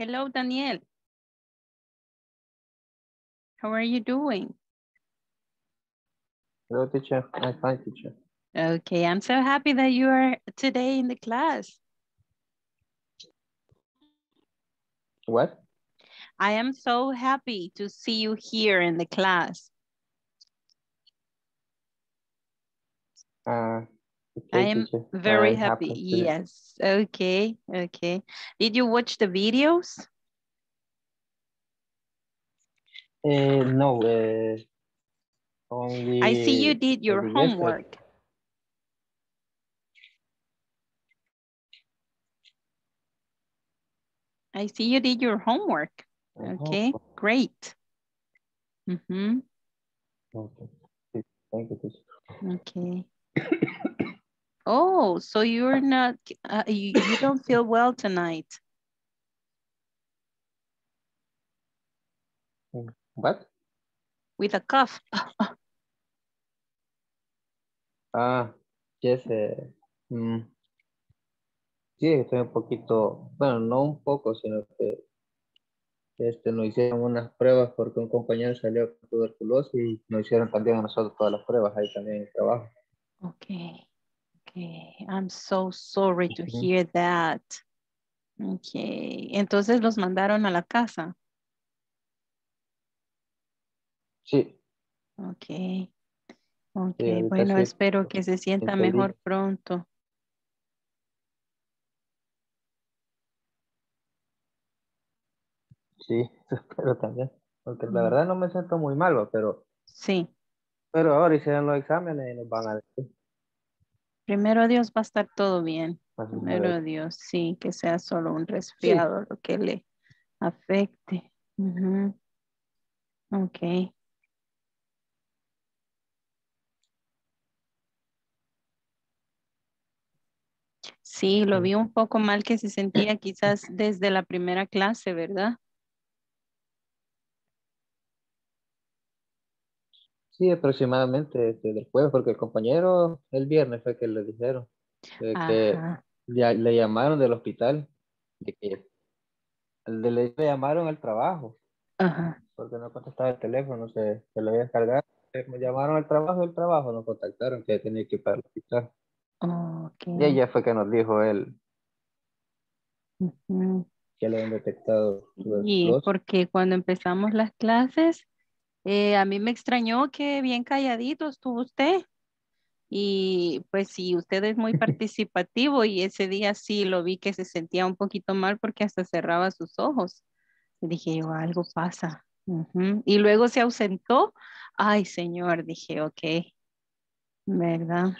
Hello, Daniel. How are you doing? Hello, teacher. I'm fine, teacher. Okay, I'm so happy that you are today in the class. What? I am so happy to see you here in the class. Uh, I am teacher. very happy. Yes. Okay. Okay. Did you watch the videos? Eh, no, uh, only. I see you did your maybe yesterday. homework. I see you did your homework. Okay. Great. Mhm. Okay. Thank you. Okay. Oh, so you're not, uh, you, you don't feel well tonight. What? with a cough. Ah, yes. eh, mm, sí, estoy un poquito, bueno, no un poco, sino que este, nos hicieron unas pruebas porque un compañero salió con tuberculosis y nos hicieron también a nosotros todas las pruebas ahí también en el trabajo. Okay. Okay. I'm so sorry to hear that. Okay. Entonces los mandaron a la casa. Sí, Okay. Okay. ahorita bueno, sí, espero que se sienta mejor pronto. sí, espero también. Porque la Mm. verdad no me siento muy malo, pero, Sí. pero ahora hicieron los exámenes y nos van a decir. Primero Dios va a estar todo bien. Primero Dios, sí, que sea solo un resfriado lo que le afecte. Ujú. Ok. Sí, lo vi un poco mal que se sentía quizás desde la primera clase, ¿verdad? Sí, aproximadamente este, del jueves, porque el compañero el viernes fue que le dijeron de que ya le llamaron del hospital, de que le, le llamaron al trabajo, Ajá. porque no contestaba el teléfono, se, se lo había descargado. Eh, Me llamaron al trabajo, el trabajo nos contactaron que tenía que ir para el hospital. Ok. Y ella fue que nos dijo él Ujú. que le habían detectado Sí, tuberculosis. porque cuando empezamos las clases, eh, a mí me extrañó que bien calladito estuvo usted. Y pues sí, usted es muy participativo y ese día sí lo vi que se sentía un poquito mal porque hasta cerraba sus ojos. Y dije yo, algo pasa. Y luego se ausentó. Ay, señor, dije, ok, ¿verdad?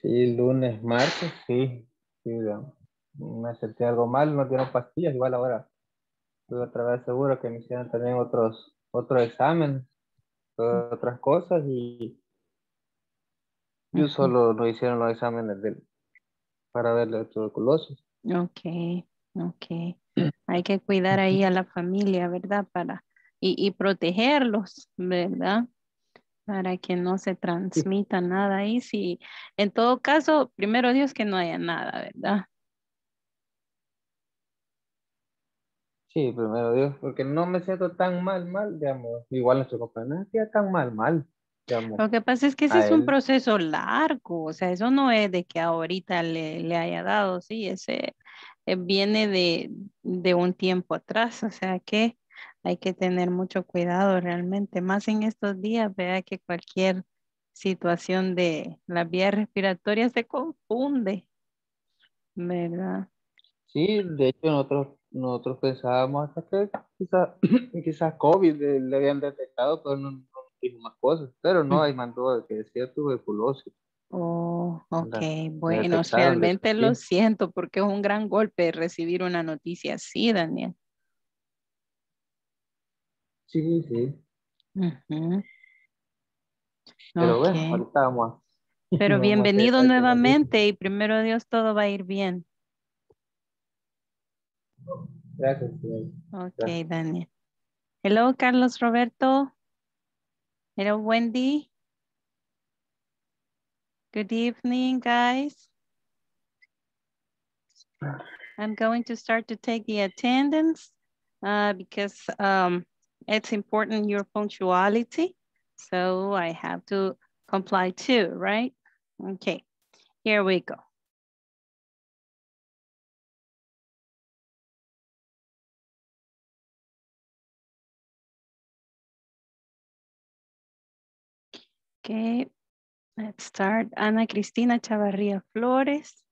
Sí, lunes, martes, sí. sí ya. me sentí algo mal, no dieron pastillas, igual ahora estuve otra vez seguro que me hicieron también otros, otros exámenes, otras cosas y yo solo no hicieron los exámenes del, para ver la tuberculosis. Ok, ok. Hay que cuidar ahí a la familia, ¿verdad? Para, y, y protegerlos, ¿verdad? Para que no se transmita nada ahí. Si, en todo caso, primero Dios que no haya nada, ¿verdad? Sí, primero Dios, porque no me siento tan mal, mal, digamos, igual nuestro compañero no está tan mal, mal, digamos, Lo que pasa es que ese es un proceso largo, o sea, eso no es de que ahorita le, le haya dado, sí, ese eh, viene de, de un tiempo atrás, o sea que hay que tener mucho cuidado realmente, más en estos días, vea que cualquier situación de la vía respiratoria se confunde, ¿verdad? Sí, de hecho nosotros, nosotros pensábamos hasta que quizás quizás COVID le, le habían detectado, pero no, no dijo más cosas, pero no, ahí mandó que decía tuberculosis. Oh, ok, La- bueno, realmente lo siento porque es un gran golpe recibir una noticia así, Daniel. Sí, sí. Pero bueno, ahorita vamos Pero bienvenido nuevamente y primero Dios todo va a ir bien. Gracias. Ok, Gracias. Daniel. Hello, Carlos Roberto. Hello, Wendy. Good evening, guys. I'm going to start to take the attendance uh, because um, it's important your punctuality. So I have to comply too, right? Okay, here we go. Okay, let's start. Ana Cristina Chavarría Flores.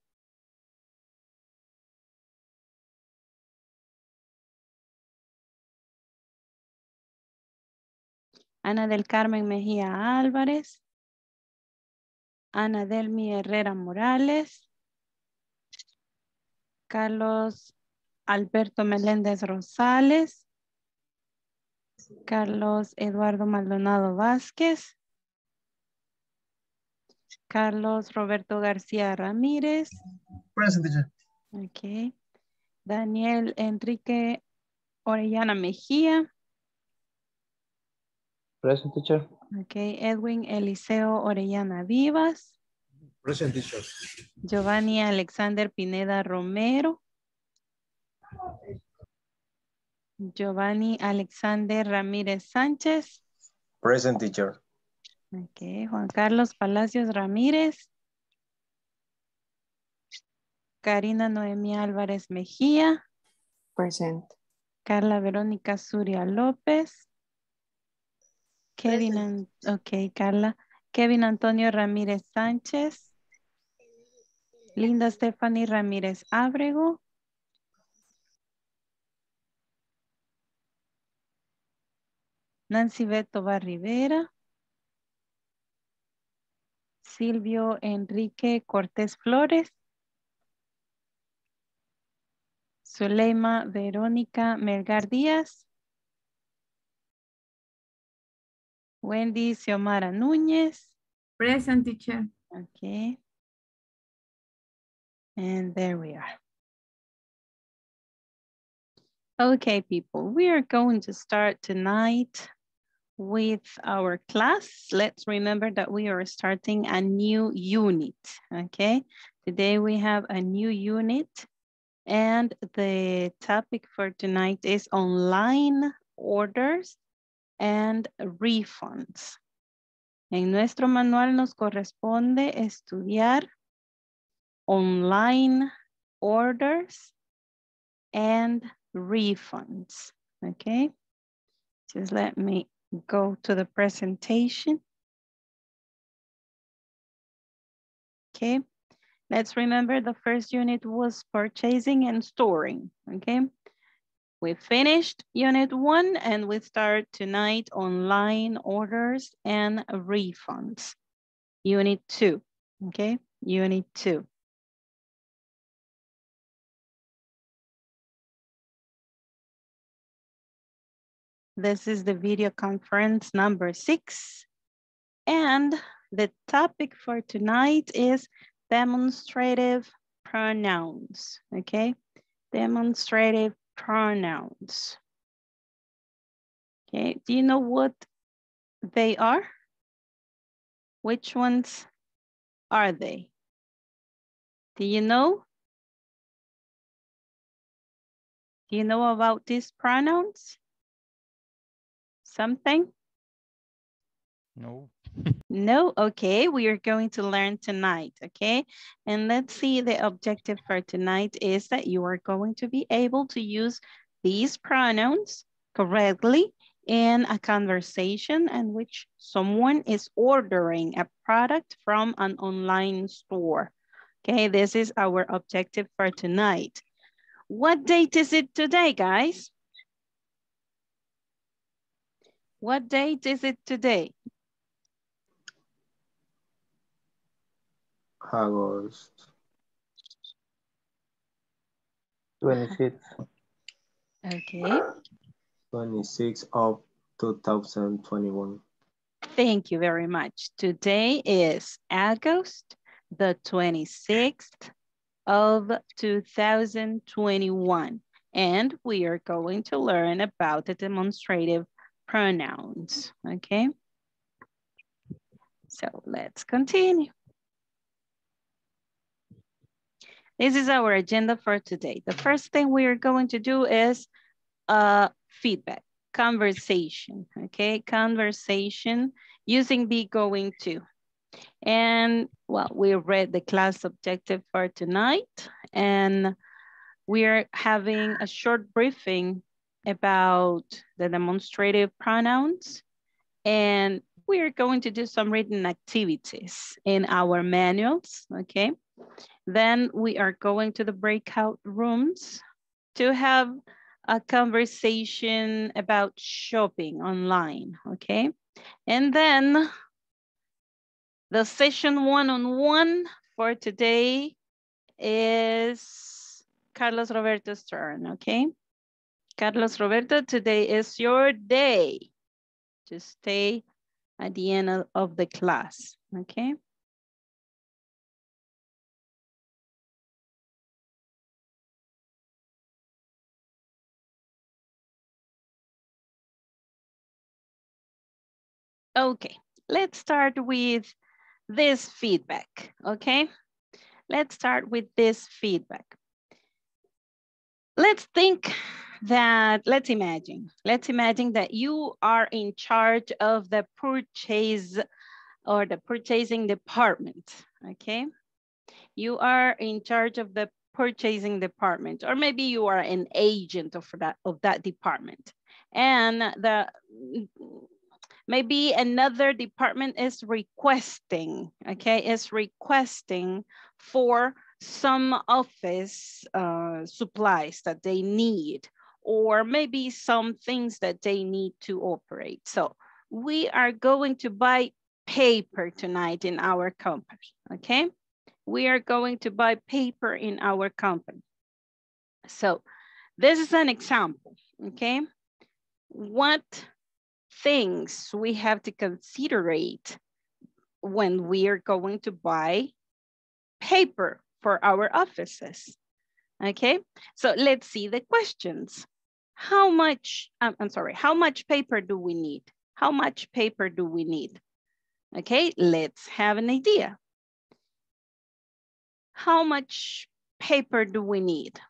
Ana del Carmen Mejía Álvarez. Ana Delmi Herrera Morales. Carlos Alberto Meléndez Rosales. Carlos Eduardo Maldonado Vázquez. Carlos Roberto García Ramírez. Present teacher. Ok. Daniel Enrique Orellana Mejía. Present teacher. Ok. Edwin Eliseo Orellana Vivas. Present teacher. Giovanni Alexander Pineda Romero. Giovanni Alexander Ramírez Sánchez. Present teacher. Ok, Juan Carlos Palacios Ramírez. Karina Noemí Álvarez Mejía. Present. Carla Verónica Suria López. Kevin, ok, Carla. Kevin Antonio Ramírez Sánchez. Linda Stephanie Ramírez Ábrego. Nancy Beto Rivera. Silvio Enrique Cortés Flores. Zuleima Verónica Melgar Díaz. Wendy Xiomara Núñez. Present teacher. Okay. And there we are. Okay, people, we are going to start tonight with our class. Let's remember that we are starting a new unit, okay? Today we have a new unit and the topic for tonight is online orders and refunds. En nuestro manual nos corresponde estudiar online orders and refunds, okay? Just let me go to the presentation. Okay, let's remember the first unit was purchasing and storing, okay? We finished unit one and we start tonight online orders and refunds. Unit two, okay? Unit two. This is the video conference number six. And the topic for tonight is demonstrative pronouns, okay? Demonstrative pronouns. Okay, do you know what they are? Which ones are they? Do you know? Do you know about these pronouns? Something? No. No, okay, we are going to learn tonight, okay? And let's see, the objective for tonight is that you are going to be able to use these pronouns correctly in a conversation in which someone is ordering a product from an online store. Okay, this is our objective for tonight. What date is it today, guys? What date is it today? August. 26. Okay, 26 of 2021. thank you very much. Today is August the 26th of 2021. And we are going to learn about the demonstrative pronouns, okay? So let's continue. This is our agenda for today. The first thing we are going to do is uh, feedback, conversation, okay? Conversation using be going to. And well, we read the class objective for tonight and we're having a short briefing about the demonstrative pronouns and we're going to do some written activities in our manuals, okay? Then we are going to the breakout rooms to have a conversation about shopping online, okay? And then the session one-on-one -on -one for today is Carlos Roberto's turn, okay? Carlos Roberto, today is your day to stay at the end of the class, okay? Okay, let's start with this feedback, okay? Let's start with this feedback. Let's think that, let's imagine, let's imagine that you are in charge of the purchase or the purchasing department, okay? You are in charge of the purchasing department, or maybe you are an agent of that, of that department. And the Maybe another department is requesting, okay, is requesting for some office uh, supplies that they need, or maybe some things that they need to operate. So we are going to buy paper tonight in our company, okay? We are going to buy paper in our company. So this is an example, okay? What things we have to considerate when we are going to buy paper for our offices. Okay, so let's see the questions. How much, um, I'm sorry, how much paper do we need? How much paper do we need? Okay, let's have an idea. How much paper do we need?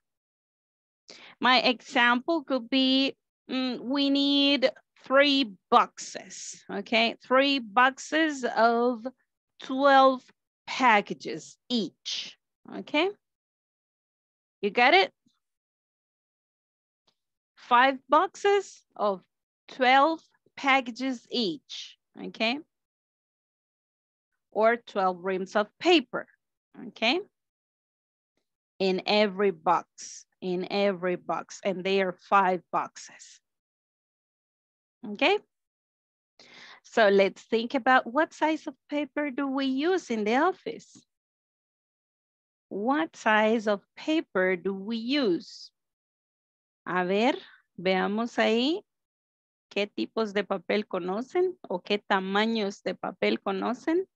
My example could be, mm, we need three boxes, okay? Three boxes of 12 packages each, okay? You got it? Five boxes of 12 packages each, okay? Or 12 reams of paper, okay? In every box, in every box, and they are five boxes. Okay. So let's think about what size of paper do we use in the office? What size of paper do we use? A ver, veamos ahí qué tipos de papel conocen o qué tamaños de papel conocen.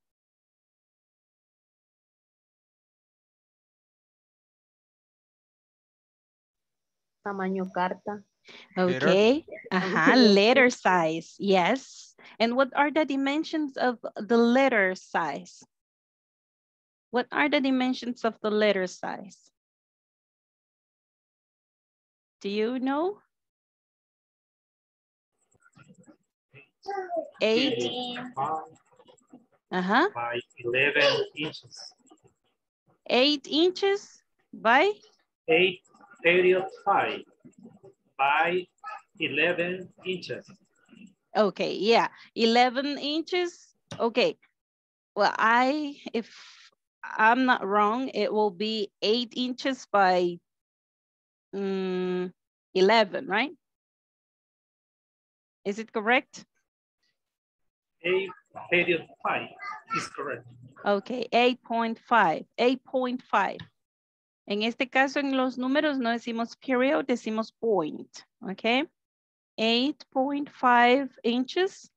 Tamaño carta. Okay, uh-huh. letter size, yes. And what are the dimensions of the letter size? What are the dimensions of the letter size? Do you know? Eight. Uh-huh. By 11 inches. Eight inches by? Eight period five by 11 inches. Okay, yeah, 11 inches. Okay, well, I, if I'm not wrong, it will be eight inches by um, 11, right? Is it correct? Eight period five is correct. Okay, 8.5, 8.5. En este caso, en los números no decimos period, decimos point, okay? 8.5 inches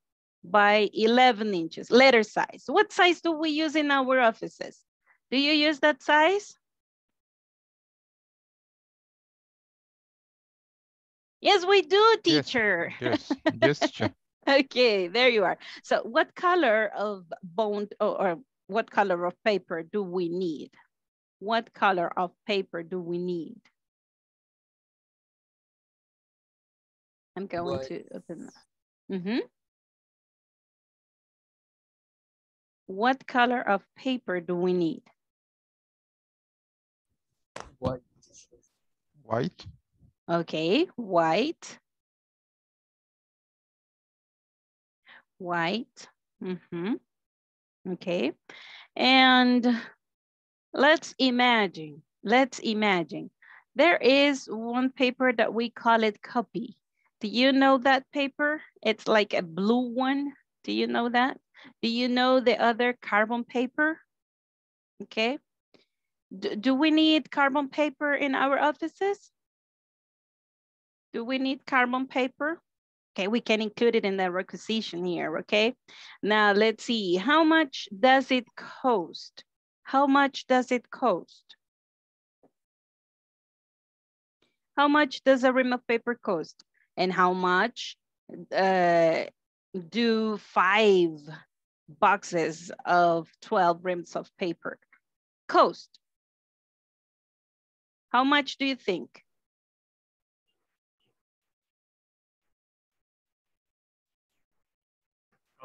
by 11 inches, letter size. What size do we use in our offices? Do you use that size? Yes, we do, teacher. Yes, yes, teacher. okay, there you are. So what color of bone or, or what color of paper do we need? What color of paper do we need? I'm going White. to open. that. Mm-hmm. What color of paper do we need? White. White. Okay, white. White. Mm-hmm. Okay. And let's imagine, let's imagine. There is one paper that we call it copy. Do you know that paper? It's like a blue one. Do you know that? Do you know the other carbon paper? Okay. Do, do we need carbon paper in our offices? Do we need carbon paper? Okay, we can include it in the requisition here, okay? Now let's see, how much does it cost? How much does it cost? How much does a ream of paper cost? And how much uh, do five boxes of 12 reams of paper cost? How much do you think?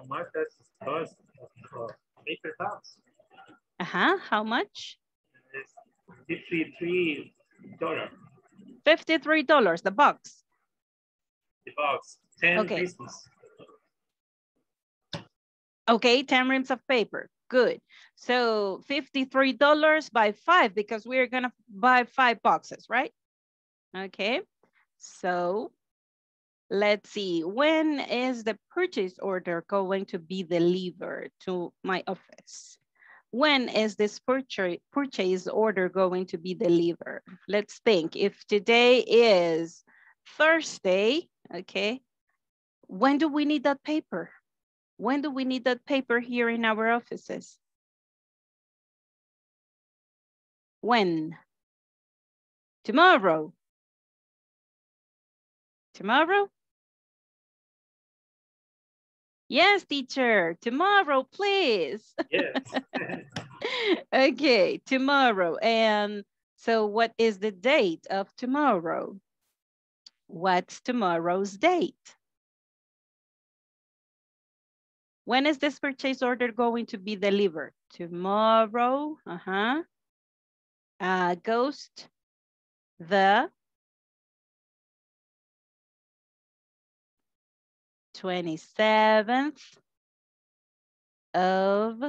How much does it cost for? Uh-huh, how much? It's fifty-three dollar. $53, the box. The box, ten Okay. pieces. Okay, 10 reams of paper, good. So $53 by five because we're gonna buy five boxes, right? Okay, so let's see, when is the purchase order going to be delivered to my office? When is this purchase, order going to be delivered? Let's think, if today is Thursday, okay, when do we need that paper? When do we need that paper here in our offices? When? Tomorrow. Tomorrow? Yes, teacher, tomorrow, please. Yes. okay, tomorrow. And so what is the date of tomorrow? What's tomorrow's date? When is this purchase order going to be delivered? Tomorrow, uh-huh. Uh, August the 27th of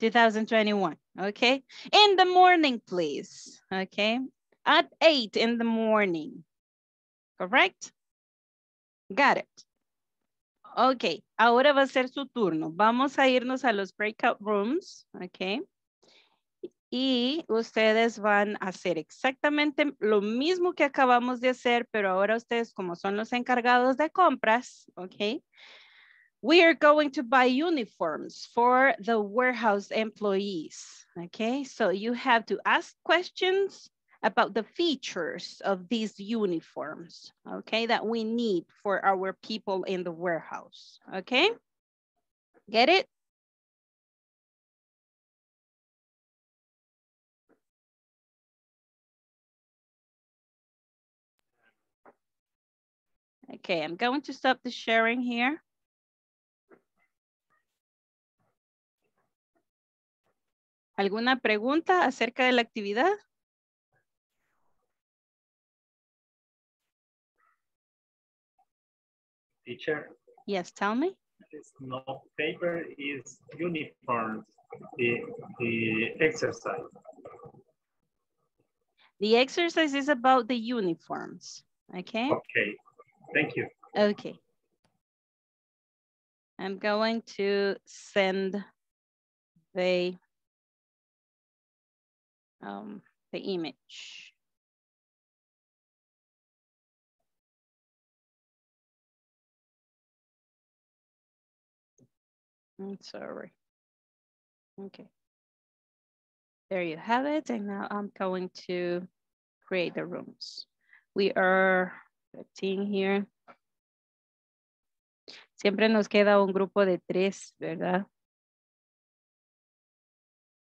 2021, okay? In the morning, please, okay? At eight in the morning, correct? Got it. Ok, ahora va a ser su turno. Vamos a irnos a los breakout rooms, ok? Y ustedes van a hacer exactamente lo mismo que acabamos de hacer, pero ahora ustedes como son los encargados de compras, ok? We are going to buy uniforms for the warehouse employees, okay? So you have to ask questions about the features of these uniforms, okay, that we need for our people in the warehouse, okay? Get it? Okay, I'm going to stop the sharing here. ¿Alguna pregunta acerca de la actividad? Teacher, Yes, tell me. it's no paper is uniform, the, the exercise. The exercise is about the uniforms, okay? Okay, thank you. Okay. I'm going to send the um, the image. I'm sorry. Okay. There you have it. And now I'm going to create the rooms. We are 13 here. Siempre nos queda un grupo de tres, ¿verdad?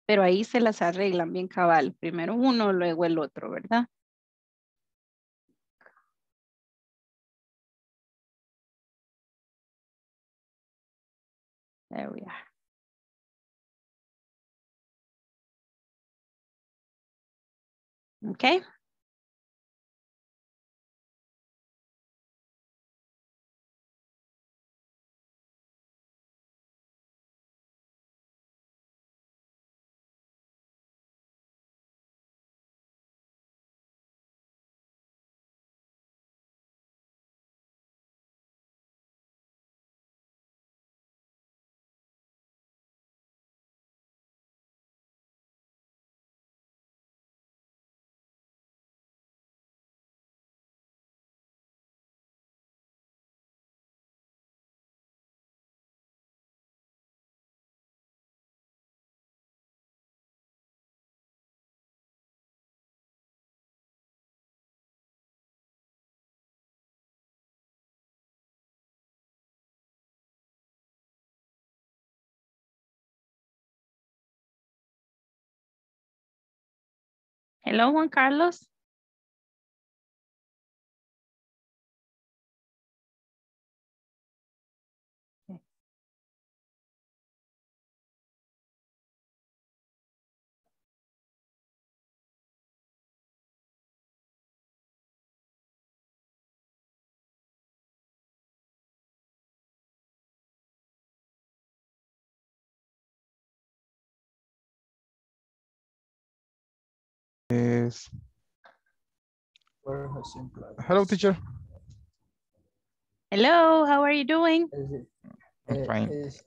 Pero ahí se las arreglan bien cabal. Primero uno, luego el otro, ¿verdad? There we are. Okay. Hello, Juan Carlos. Is hello, teacher. Hello, how are you doing? I'm fine. Es-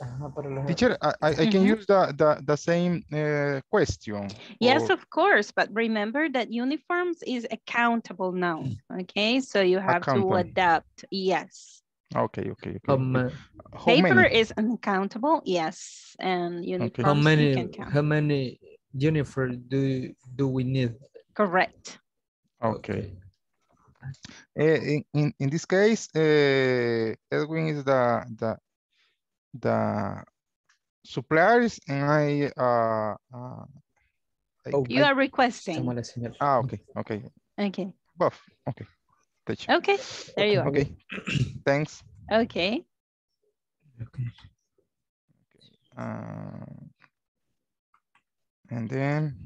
ajá, para los- Teacher, I, I I can Mhm. use the, the, the same uh, question. Yes, or- of course, but remember that uniforms is accountable now, okay? So you have to adapt, yes. Okay, okay, okay. How, okay. ma- How Paper many? is uncountable, yes, and how uniforms you many can count. how many uniform do do we need? Correct. Okay. Eh, in, in, in this case, uh, Edwin is the, the, the suppliers and I, uh, uh, Oh, You I- are requesting, ah, okay, okay, okay, both, okay. Teacher. okay, there you are, Okay, thanks. okay. Okay. Uh, and then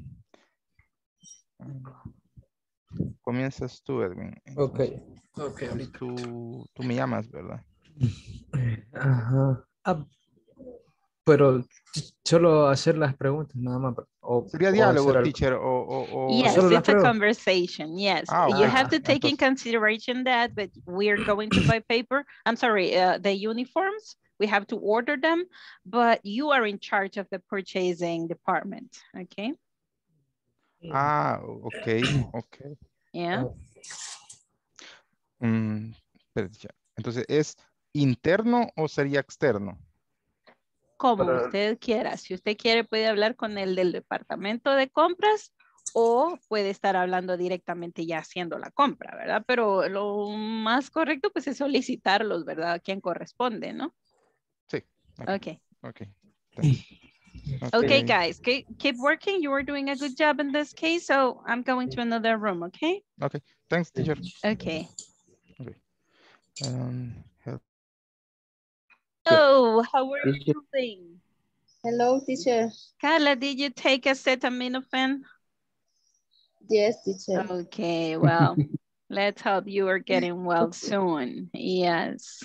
comienzas tú, Edwin. Okay. Entonces, Okay, ahorita. Tú, tú me llamas, ¿verdad? Ajá. Ah, pero solo hacer las preguntas nada más. O, Sería o diálogo, hacer teacher, o, o, o- Yes, it's a conversation, yes. Ah, You have to take in consideration that, but we're going to buy paper, I'm sorry, uh, the uniforms, we have to order them, but you are in charge of the purchasing department, okay? Ah, ok, ok. Yeah, Mm, espérate ya. Entonces, ¿es interno o sería externo? como Para- usted quiera. Si usted quiere, puede hablar con el del departamento de compras o puede estar hablando directamente ya haciendo la compra, ¿verdad? Pero lo más correcto, pues, es solicitarlos, ¿verdad? A quien corresponde, ¿no? Sí. Okay. Ok. Okay, Ok. guys, keep, keep working. You are doing a good job in this case, so I'm going to another room, okay? Okay, thanks, teacher. Okay. Um, help. Oh, how are you doing? Hello, teacher. Carla, did you take acetaminophen? Yes, teacher. Okay, well, let's hope you are getting well soon. Yes.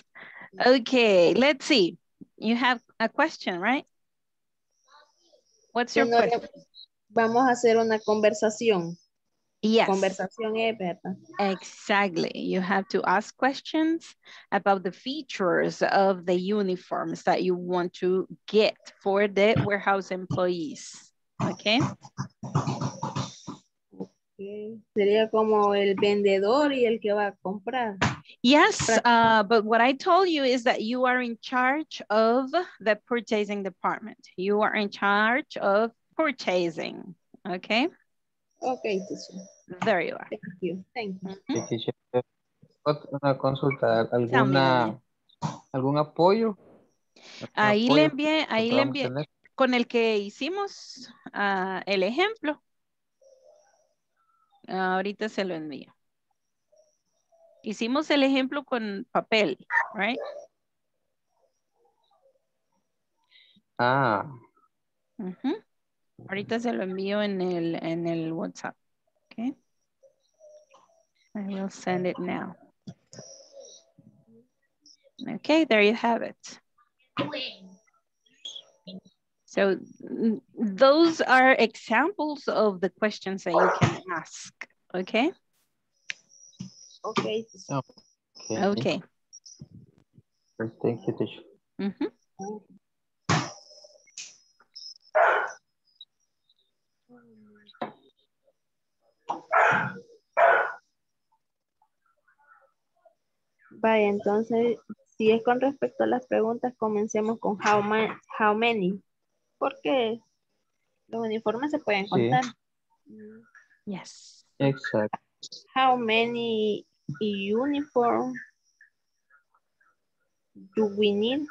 Okay, let's see. You have a question, right? What's your question? Vamos a hacer una conversación. Yes, Conversación es, ¿verdad? exactly. You have to ask questions about the features of the uniforms that you want to get for the warehouse employees. Okay? Sería como el vendedor y el que va a comprar. Yes, uh, but what I told you is that you are in charge of the purchasing department. You are in charge of purchasing. Okay, Ok, teacher. there you are. Thank you. Thank you. Sí, teacher. Ot- Una consulta, ¿alguna, algún apoyo? ¿Algún Ahí le envié, ahí le envié, tener? con el que hicimos ah, el ejemplo. Ahorita se lo envío. Hicimos el ejemplo con papel, right? Ah, Ujú. Ahorita se lo envío en el, en el WhatsApp. Okay. I will send it now. Okay, there you have it. So mm, those are examples of the questions that you can ask. Okay. Okay. okay. Okay. Thank you, teacher. Mhm. Vaya, entonces, si es con respecto a las preguntas, comencemos con how, ma- how many. Porque los uniformes se pueden Sí. contar. Yes. Exacto. How many uniform do we need?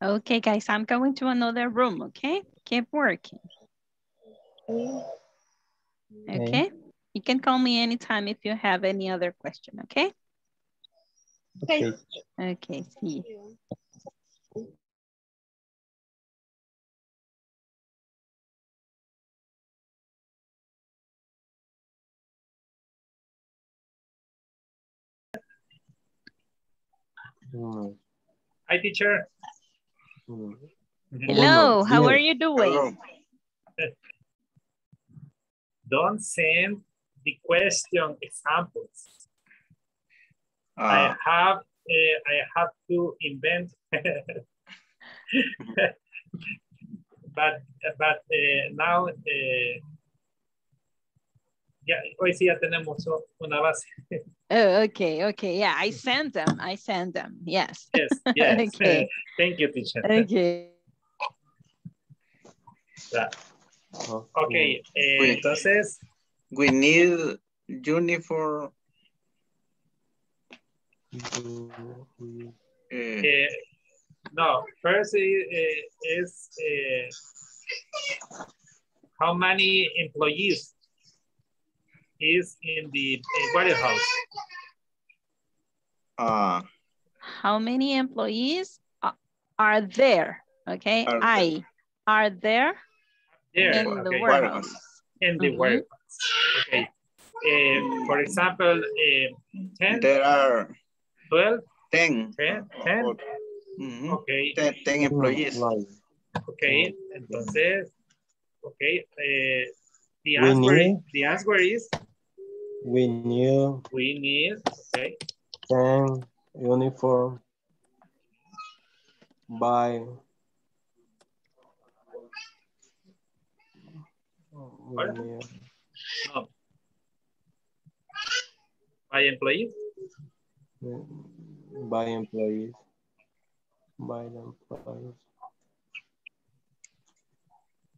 Okay, guys, I'm going to another room, okay? Keep working, Okay. okay? You can call me anytime if you have any other question, okay? Okay. Okay, see you. Hi, teacher. Hello, how are you doing? Don't send the question examples. I Ah, have uh, I have to invent. but but uh, now uh, ya hoy sí ya tenemos una base. Oh, okay, okay, yeah, I sent them, I sent them, yes. Yes, yes. Okay. Thank you, teacher. Okay. Ya. Oh, Ok, eh, Uy. entonces, we need uniform. eh, eh, no, first eh, is eh, how many employees is in the eh, warehouse? ah, How many employees are there? Okay, Are I are there There, in the okay, warehouse. in the Mhm. warehouse. Okay. Eh, for example, eh, 10, there are 12, 10. 10, 10. or- mhm, Okay, 10, 10 employees. Okay. Entonces, okay. Eh, the answer, the answer is We need we need, okay. 10 uniform by we What? need No. By employee? by employees by employees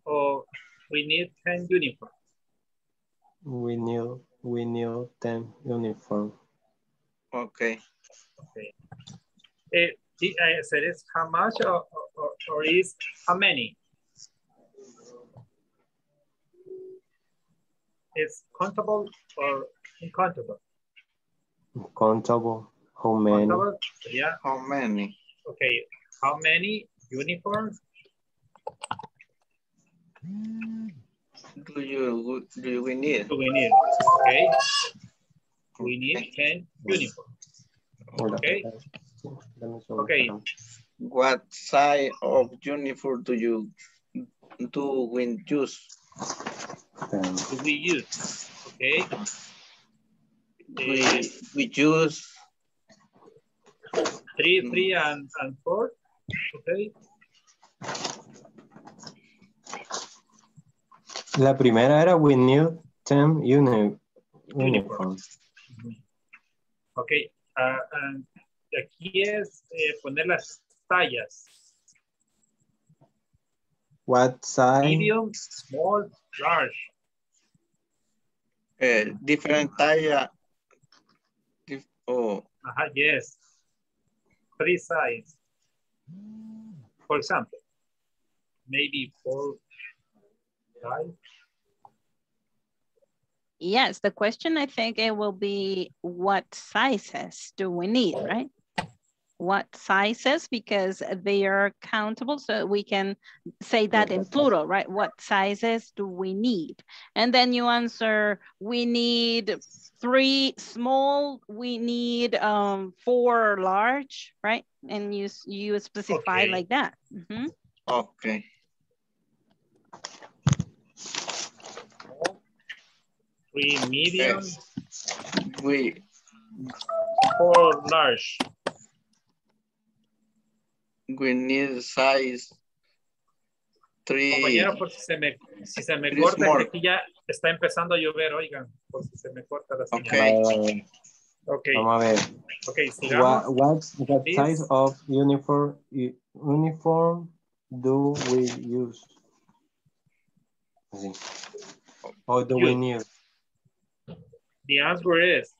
Or oh, we need 10 uniform. we need we need 10 uniform Okay. Okay. Eh, the answer is how much or, or, or is how many? It's countable or uncountable? countable how many Countable, yeah. How many? Okay. How many uniforms Do you do we need? do we need? Okay. We need 10 uniforms. Okay. Okay. What size of uniform do you do we use? Do we use? Okay. We, we use three, three, and, and four. Okay. La primera era we need 10 uni uniforms. Ok, ah, aquí es eh, poner las tallas? What size? Medium, small, large. Eh, different talla. Dif- oh, Ajá, yes. Three size. For example, maybe four, Yes, the question I think it will be what sizes do we need, right? What sizes because they are countable so we can say that in plural, right? What sizes do we need? And then you answer, we need three small, we need um, four large, right? And you, you specify Okay. like that. Mhm. okay. Three medium, We, four large. we need size three. Compañero, por si se me, si se me Three corta, aquí ya está empezando a llover, oigan, por si se me corta la señal. Okay. Vale, vale. Ok, Vamos a ver. ok, What, sigamos. what, This- size of uniform uniform do we use? Así. Or do we Use. need? The answer is,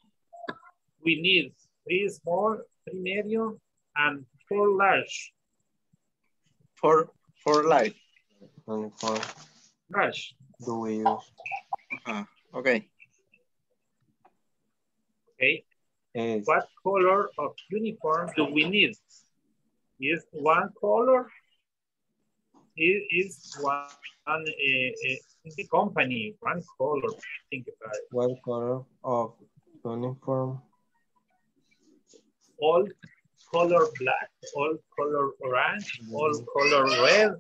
we need three small, three medium, and four large. For, for life. Uniform Large. do we use? Ajá, Okay. Okay, Es what color of uniform do we need? Is one color? Is, is one, one uh, uh, the company, one color, think about it. what color of uniform? All color black, all color orange, all color red,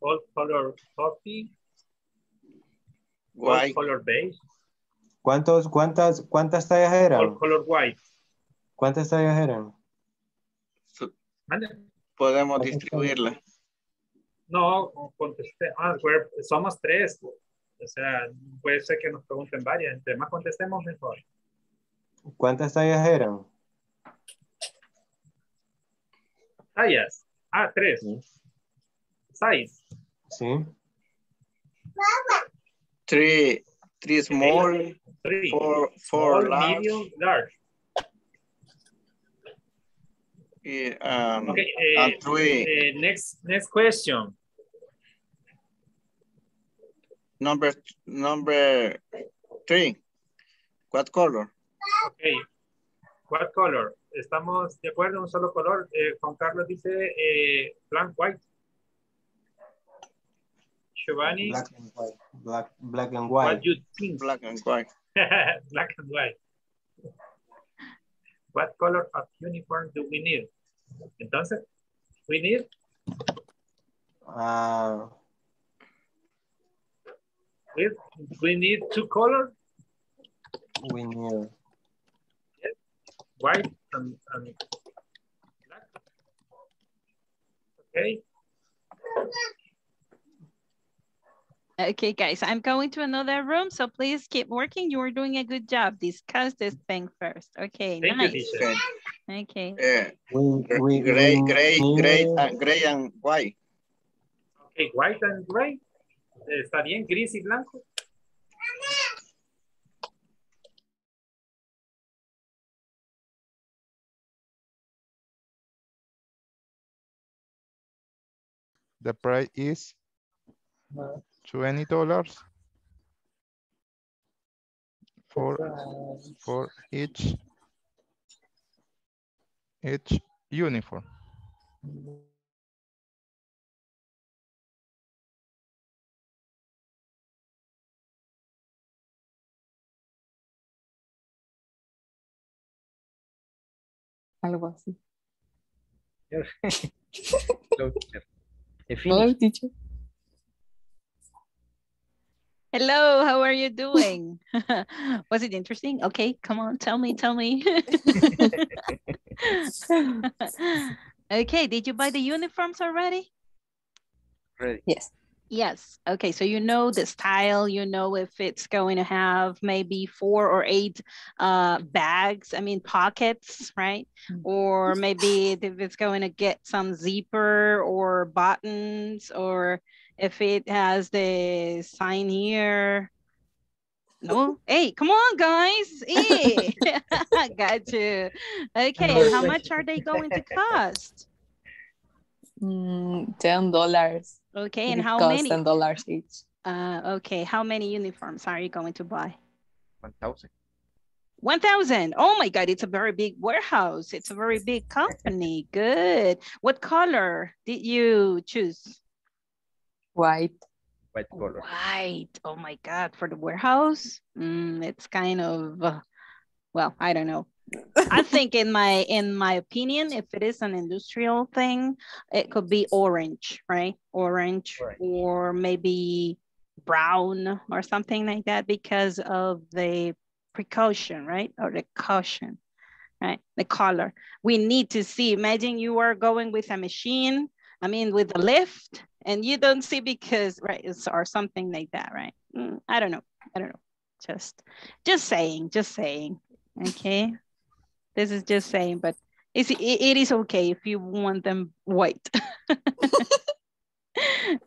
all color coffee, all White. color beige, ¿Cuántos, cuántas, cuántas tallas eran? all color white. ¿Cuántas tallas eran? Podemos distribuirla. No, contesté. Ah, somos tres. O sea, puede ser que nos pregunten varias. Entre más contestemos, mejor. ¿Cuántas tallas eran? Tallas. Ah, tres. Sí. Size. Sí. Three, three small, Three. four, four Small, large. medium, large. y, um, Okay. eh, three, eh, next, next question. Number, number three. What color? Okay. What color? ¿Estamos de acuerdo en un solo color? Eh, Juan Carlos dice eh, blank, white. Giovanni, Black and white. Black, black and what white. you think? Black and white. Black and white. What color of uniform do we need? Entonces, we need Ah, we, we need two colors, we need Yes. white and, and black. Okay. Okay, guys, I'm going to another room, so please keep working. You are doing a good job. Discuss this thing first. Okay, Thank nice. teacher. Okay. Okay. We, gray, we, gray, gray, gray, and gray and white. Okay, white and gray. ¿Está bien? Gris y blanco. The price is twenty dollars for for each each uniform. Algo así. Hello, teacher. Hello, teacher. Hello, how are you doing? Was it interesting? Okay, come on, tell me, tell me. okay, did you buy the uniforms already? Ready. Yes. Yes. Okay. So you know the style, you know if it's going to have maybe four or eight uh, bags, I mean, pockets, right? Mm. Or maybe if it's going to get some zipper or buttons, or if it has the sign here. No, hey, come on, guys. Hey, got you. Okay. How much are they going to cost? Mm, ten dollars. Okay. And It how many? ten dollars each. Uh, okay. How many uniforms are you going to buy? 1,000. 1,000. Oh my God, it's a very big warehouse. It's a very big company. Good. What color did you choose? White. White color. White. Oh my God, for the warehouse? Mm, it's kind of, uh, well, I don't know. I think in my in my opinion, if it is an industrial thing, it could be orange, right? Orange or maybe brown or something like that because of the precaution, right? Or the caution, right? The color. We need to see. Imagine you are going with a machine, I mean, with a lift, and you don't see because, right, it's, or something like that, right? Mm, I don't know. I don't know. Just, just saying, just saying. Okay. This is just saying, but it's, it, it is okay if you want them white.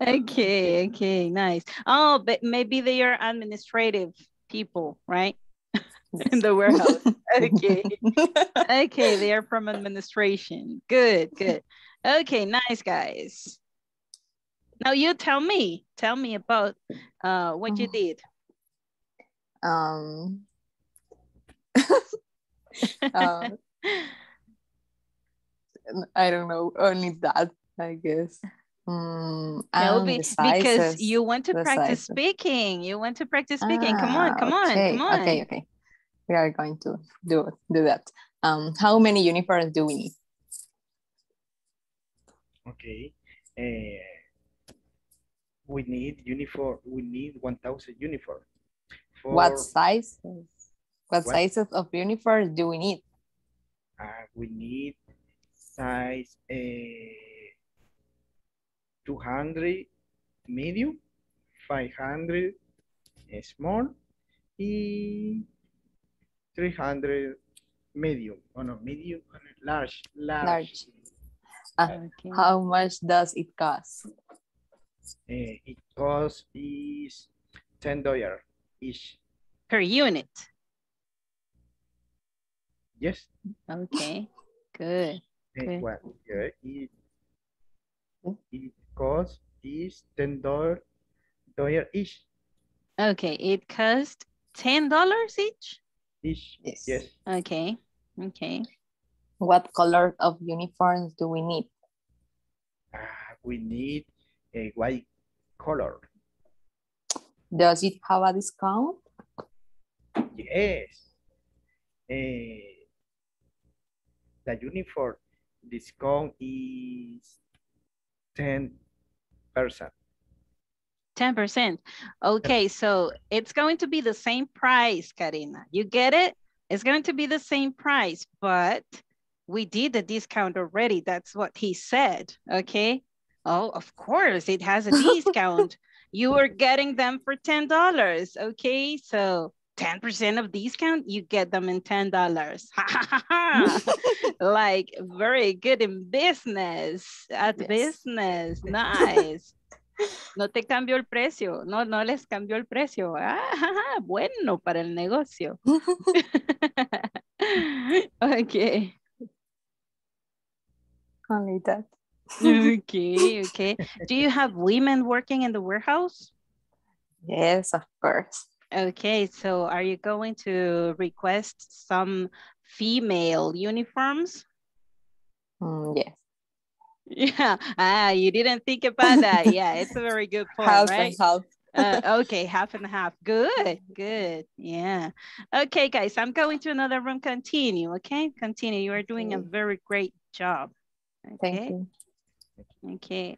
okay, okay, nice. Oh, but maybe they are administrative people, right? In the warehouse. Okay. okay, they are from administration. Good, good. Okay, nice guys. Now you tell me, tell me about uh, what you did. Um, uh, I don't know, only that, I guess. Mm, No, be- because you went to the practice speaking. You went to practice speaking. Come on, Ah, come on, okay, come on. Okay, okay. We are going to do do that. Um, how many uniforms do we need? Okay. Uh, we need uniform. We need 1,000 uniform. For, What sizes? What, What? sizes of uniforms do we need? uh, we need size uh, 200 medium, 500 uh, small, y 300 medium. Oh no, medium, uh, large, large. Large. Ah, Okay. How much does it cost? Uh, it costs is ten dollar each. Per unit. Yes. Okay, good. Okay. well, yeah, it, it costs is ten dollar dollar each. Okay, it cost ten dollars each. Each. Yes. Yes. Okay, okay. What color of uniforms do we need? Uh, we need a white color. Does it have a discount? Yes. Eh, the uniform discount is ten percent. 10%. Okay, so it's going to be the same price, Karina. You get it? It's going to be the same price, but we did the discount already. That's what he said. Okay. Oh, of course, it has a discount. you are getting them for $10. Okay, so 10% of discount, you get them in $10. like very good in business, at Yes. business. Nice. No te cambió el precio, no, no les cambió el precio. Ah, bueno para el negocio. okay, Only that. okay, okay. Do you have women working in the warehouse? Yes, of course. Okay, so are you going to request some female uniforms? Mm, yes. Yeah, ah, you didn't think about that. Yeah, it's a very good point, half right? and half. Uh, okay, half and half. Good, good. Yeah. Okay, guys, I'm going to another room. Continue, okay? Continue. You are doing a very great job. Thank Okay. you. Okay.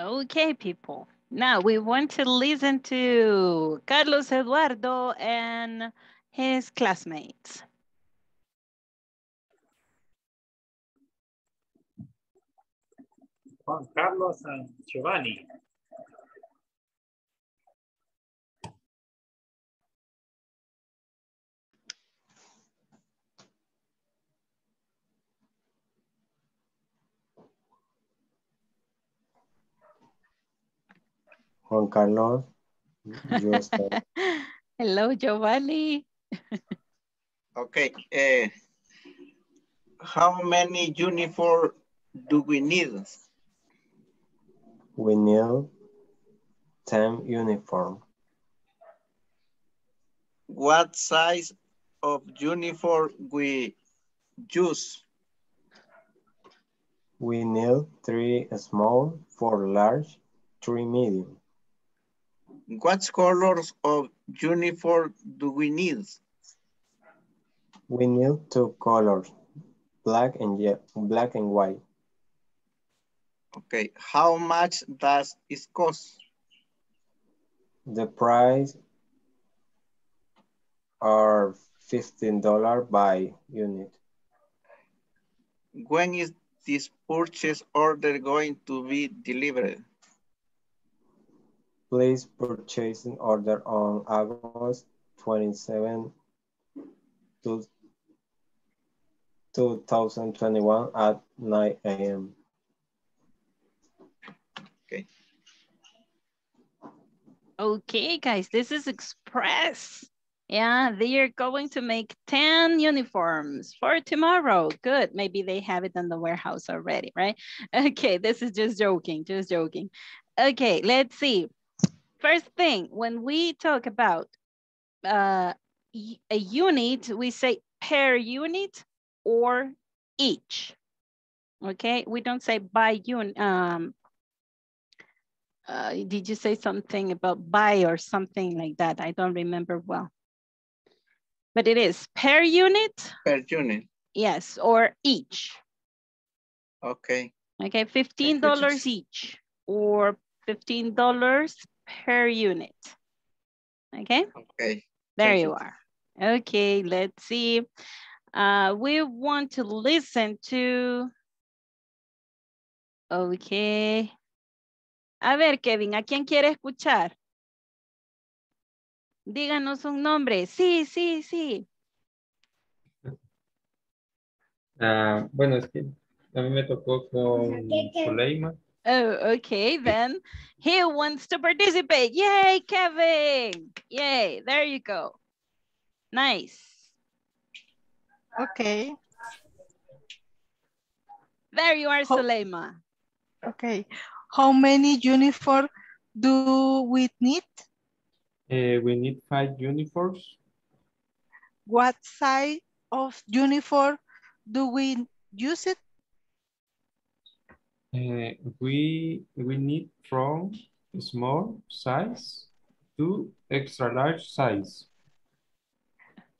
Okay, people. Now we want to listen to Carlos Eduardo and his classmates. Juan Carlos and Giovanni. Juan Carlos. you. Hello, Giovanni. Okay. eh, how many uniform do we need? We need 10 uniform. What size of uniform we use? We need three small, four large, three medium. What colors of uniform do we need? We need two colors, black and black and white. Okay. How much does it cost? The price are $15 by unit. When is this purchase order going to be delivered? Please purchase an order on August 27, to 2021 at 9 a.m. Okay. Okay, guys, this is Express. Yeah, they are going to make 10 uniforms for tomorrow. Good. Maybe they have it in the warehouse already, right? Okay, this is just joking, just joking. Okay, let's see. First thing, when we talk about uh, a unit, we say per unit or each. Okay, we don't say by unit. Um, uh, did you say something about by or something like that? I don't remember well. But it is per unit, Per unit. yes, or each. Okay. Okay, $15 each or $15 per unit. Okay, Okay. there Thank you you. are. Okay, let's see. Uh, we want to listen to. Okay. A ver, Kevin, ¿a quién quiere escuchar? Díganos un nombre. Sí, sí, sí. Ah, bueno, es que a mí me tocó con Zuleima. Oh, okay, then he wants to participate. Yay, Kevin. Yay, there you go. Nice. Okay, There you are, Ho- Suleima. okay. How many uniform do we need? Eh, we need five uniforms. What size of uniform do we use it? Eh, we we need from small size to extra large size.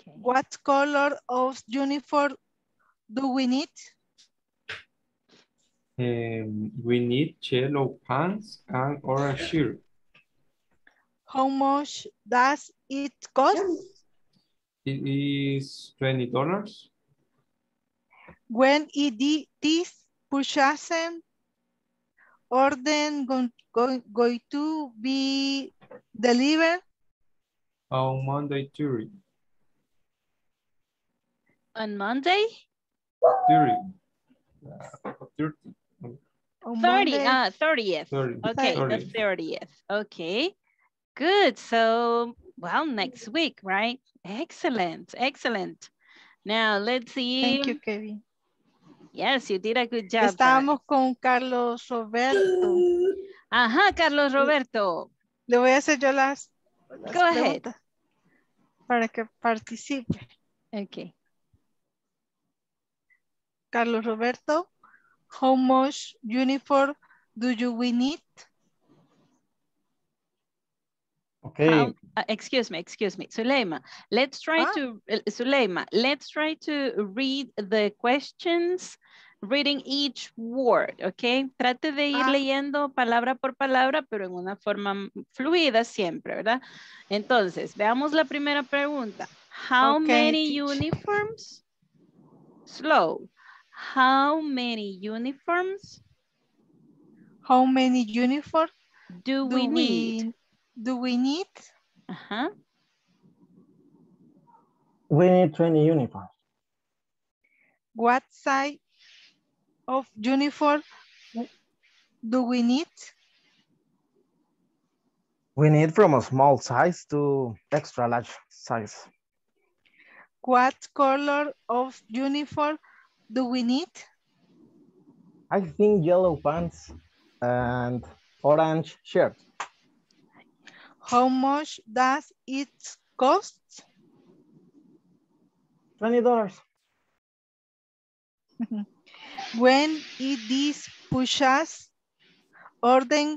Okay. What color of uniform do we need? Um, we need yellow pants and orange shirt. How much does it cost? It is twenty dollars. When it i- is purchasing or then going, going, going to be delivered? On Monday, Tuesday, On Monday? Tuesday, uh, Thursday, On 30, Monday? uh, 30th. Thirty. Okay, the 30th. 30th. Okay, good. So, well, next week, right? Excellent, excellent. Now, let's see. Thank you, Kevin. Yes, you did a good job. Estábamos con Carlos Roberto. Ajá, Carlos Roberto. Le voy a hacer yo las, las Go ahead. para que participe. Okay. Carlos Roberto, how much uniform do you we need? Okay. How- uh, excuse me, excuse me. Suleima, let's try Ah. to, uh, Suleima, let's try to read the questions reading each word, ¿ok? Trate de ir Ah. leyendo palabra por palabra, pero en una forma fluida siempre, ¿verdad? Entonces, veamos la primera pregunta. How many teacher. uniforms? Slow. How many uniforms How many uniforms do, do we need? we do we need? Ajá. We need 20 uniforms. What size of uniform do we need? We need from a small size to extra large size. What color of uniform do we need? I think yellow pants and orange shirt. How much does it cost? $20. Mm-hmm. when this push-us order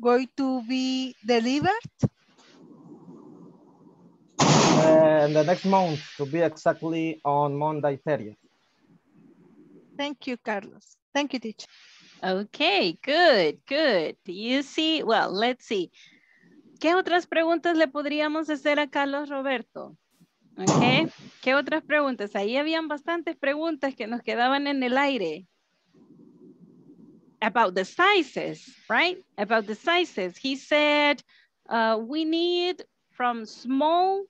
going to be delivered? Uh, and the next month to be exactly on Monday 30th. Thank you, Carlos. Thank you, teacher. Okay, good, good. You see, well, let's see. ¿Qué otras preguntas le podríamos hacer a Carlos Roberto? Okay. ¿Qué otras preguntas? Ahí habían bastantes preguntas que nos quedaban en el aire. About the sizes, right? About the sizes. He said, uh, we need from small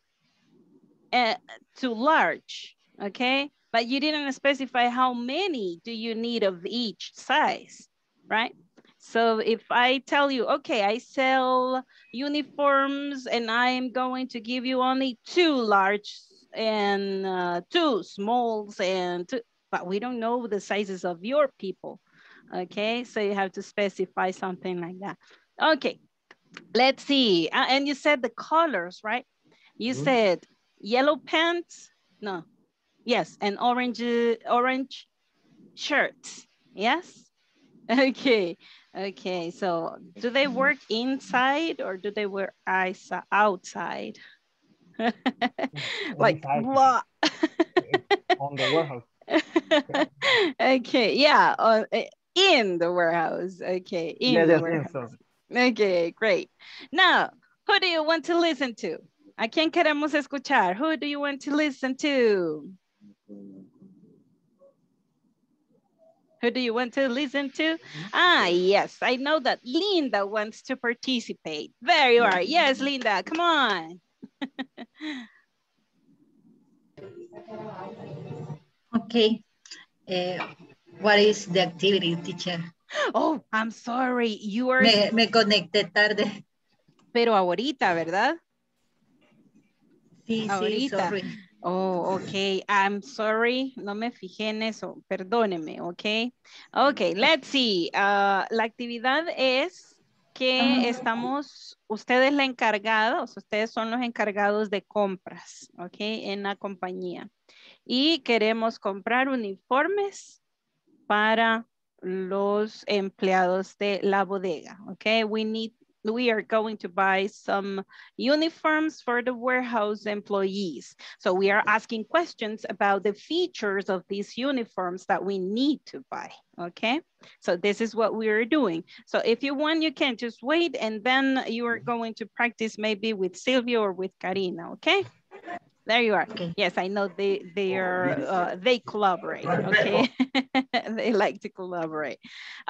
uh, to large, okay? But you didn't specify how many do you need of each size, right? So if I tell you, okay, I sell uniforms and I'm going to give you only two large and uh, two smalls and two, but we don't know the sizes of your people. Okay, so you have to specify something like that. Okay, let's see. Uh, and you said the colors, right? You Mhm. said yellow pants, no, yes, and orange, orange shirts, yes? Okay, okay, so do they work inside or do they work outside? like, blah. On the warehouse. okay, yeah, uh, eh, in the warehouse. Okay, in Yes, the warehouse. yes, Okay, great. Now, who do you want to listen to? ¿A quién queremos escuchar? Who do you want to listen to? Who do you want to listen to? Ah, yes, I know that Linda wants to participate. There you are. Yes, Linda, come on. Okay. Eh, what is the activity, teacher? Oh, I'm sorry. You are, Me, me conecté tarde. pero ahorita, ¿verdad? Sí, sí, Ahorita. sorry. Oh, ok. I'm sorry. No me fijé en eso. Perdóneme, ok. Ok, let's see. Ah, la actividad es que estamos, usted es la sea, ustedes son los encargados de compras, ok, en la compañía. Y queremos comprar uniformes para los empleados de la bodega, ok. We need, we are going to buy some uniforms for the warehouse employees. So we are asking questions about the features of these uniforms that we need to buy, okay? So this is what we are doing. So if you want, you can just wait and then you are going to practice maybe with Silvia or with Karina, okay? There you are. Okay. Yes, I know they they are uh, they collaborate. Okay, they like to collaborate.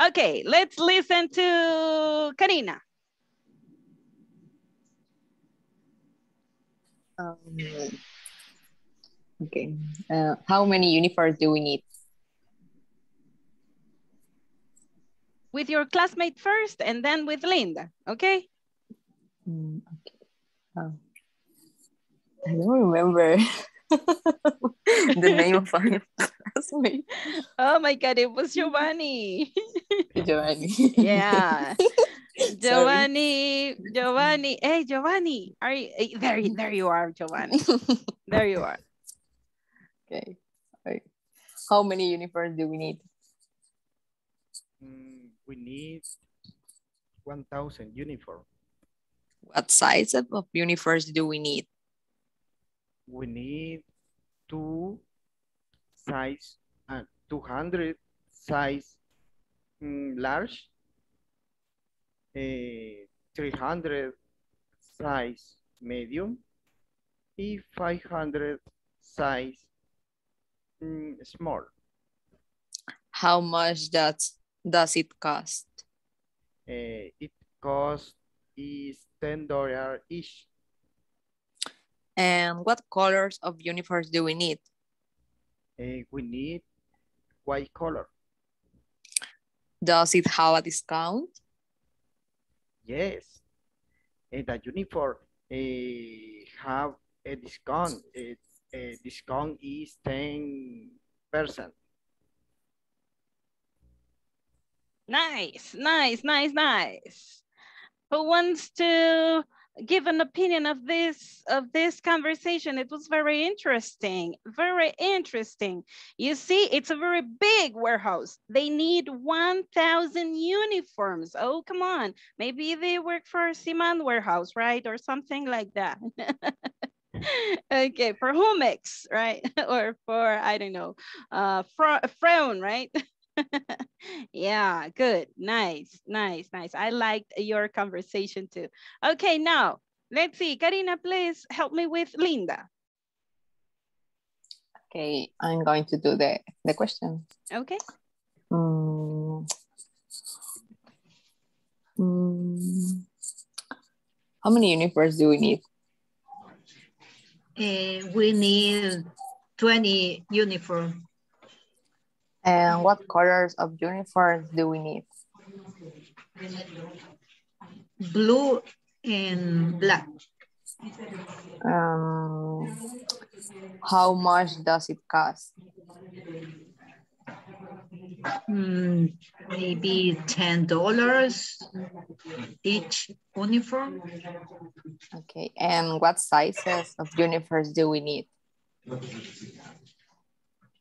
Okay, let's listen to Karina. Um, okay. Uh, how many uniforms do we need? With your classmate first, and then with Linda. Okay. Mm, okay. Um, I don't remember the name of our classmate. Oh my God, it was Giovanni. Giovanni. Yeah. Giovanni, Giovanni, hey Giovanni, are you, eh, there, you- there you are, Giovanni. There you are. Okay. Alright. How many uniforms do we need? Mm, we need 1,000 uniform. What size of, of uniforms do we need? We need two size and 200 size mm, large, eh, 300 size medium, y 500 size mm, small. How much does does it cost? Eh, it costs is ten dollar each. And what colors of uniforms do we need? Eh, we need white color. Does it have a discount? Yes. Eh, the uniform eh, have a discount. Eh, eh, discount is ten percent. Nice, nice, nice, nice. Who wants to give an opinion of this of this conversation? It was very interesting, very interesting. You see, it's a very big warehouse. They need 1,000 uniforms. Oh, come on. Maybe they work for Siman warehouse, right? Or something like that. okay, for Humex, right? or for, I don't know, uh, Freund, right? yeah, good. Nice, nice, nice. I liked your conversation too. Okay, now let's see. Karina, please help me with Linda. Okay, I'm going to do the, the question. Okay. Mm. Mm. How many uniforms do we need? Uh, we need 20 uniform. And what colors of uniforms do we need? Blue and black. Um, how much does it cost? Mm, maybe $10 each uniform. Okay, and what sizes of uniforms do we need?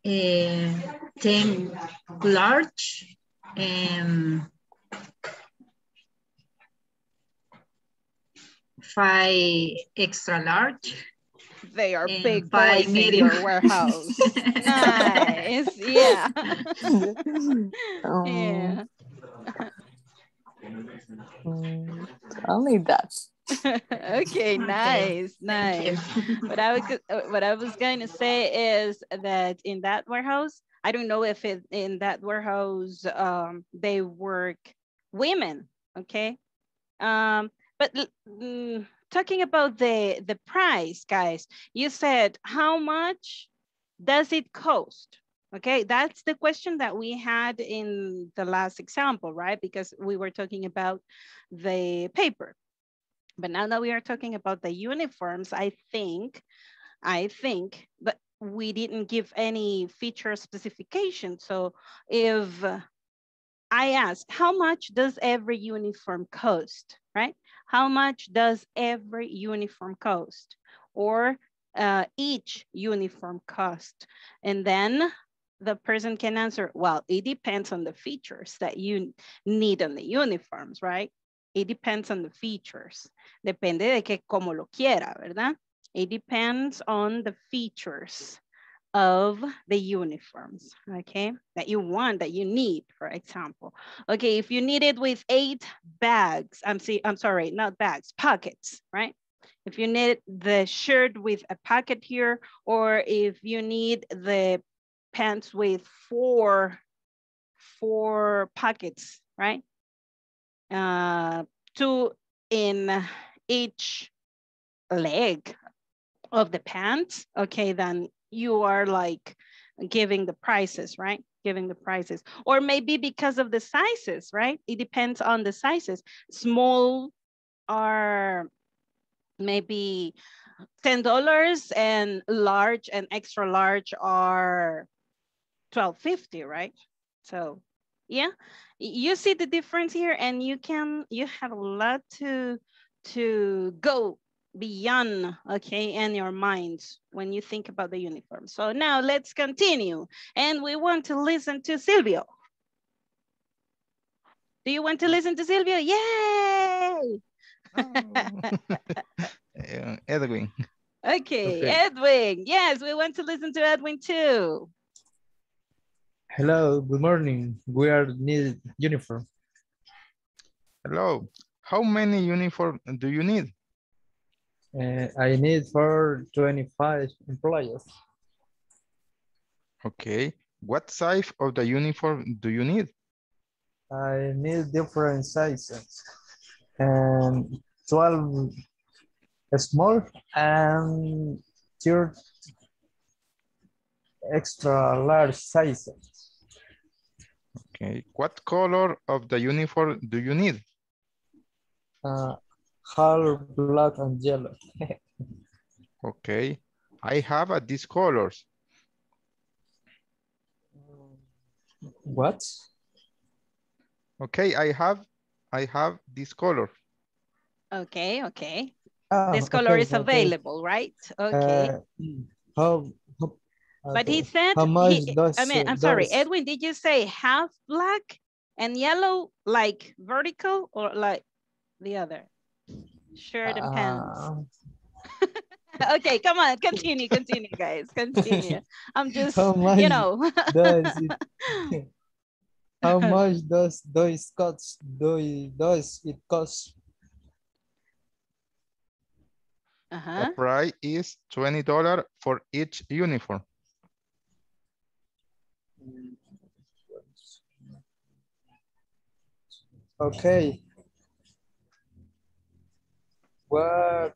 Uh, 10 large and five extra large. They are big boys in your warehouse. nice, yeah. Um, yeah. only that. okay, nice, nice. what I was what I was going to say is that in that warehouse, I don't know if it in that warehouse um, they work women. Okay, um, but mm, talking about the the price, guys, you said how much does it cost? Okay, that's the question that we had in the last example, right? Because we were talking about the paper. But now that we are talking about the uniforms, I think, I think, but we didn't give any feature specification. So if I ask, how much does every uniform cost, right? How much does every uniform cost? Or uh, each uniform cost? And then the person can answer, well, it depends on the features that you need on the uniforms, right? It depends on the features. Depende de que como lo quiera, ¿verdad? It depends on the features of the uniforms, okay? That you want, that you need, for example. Okay, if you need it with eight bags, I'm, see, I'm sorry, not bags, pockets, right? If you need the shirt with a pocket here, or if you need the pants with four, four pockets, right? Uh, two in each leg of the pants, okay, then you are like giving the prices, right? Giving the prices. Or maybe because of the sizes, right? It depends on the sizes. Small are maybe $10 and large and extra large are 12.50, right? So yeah, you see the difference here and you can, you have a lot to, to go beyond, okay, in your mind when you think about the uniform. So now let's continue. And we want to listen to Silvio. Do you want to listen to Silvio? Yay! Uh, Edwin. Okay, Okay. Edwin. Yes, we want to listen to Edwin too. Hello, good morning. We are need uniform. Hello. How many uniform do you need? Uh, I need for 25 employees. Okay. What size of the uniform do you need? I need different sizes. And 12 small and 30 extra large sizes. Okay. What color of the uniform do you need? Uh, half black and yellow. Okay. I have uh, these colors. What? Okay, I have I have this color. Okay, okay. Ah, this color okay, is okay. available, right? Okay. Uh, how, how- but he said, he- I mean, uh, I'm sorry, Edwin, did you say half black and yellow, like vertical or like the other? Shirt and pants. Ah, Okay, come on, continue, continue, guys, continue. I'm just, you know. does it, how much does those cost? Do does it cost? Uh-huh. The price is $20 for each uniform. Okay. What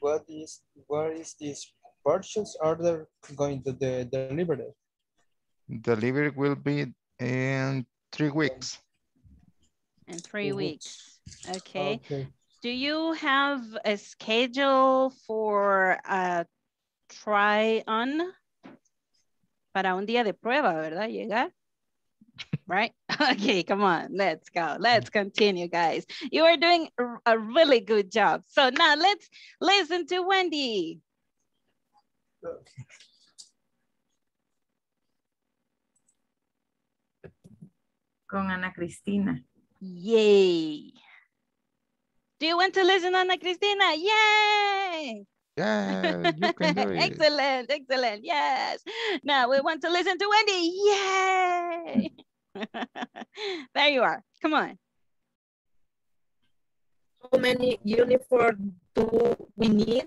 what is what is this purchase order going to the delivery? Delivery will be in three weeks. In three Two weeks, okay. Okay. Do you have a schedule for a try on? Para un día de prueba, ¿verdad? Llegar. Right? Okay, come on, let's go. Let's continue, guys. You are doing a- really good job. So now let's listen to Wendy. Okay. Con Ana Cristina. Yay. Do you want to listen, Ana Cristina? Yay! Yeah, you can do it. excellent, excellent. Yes. Now we want to listen to Wendy. Yay! there you are. Come on. How many uniforms do we need?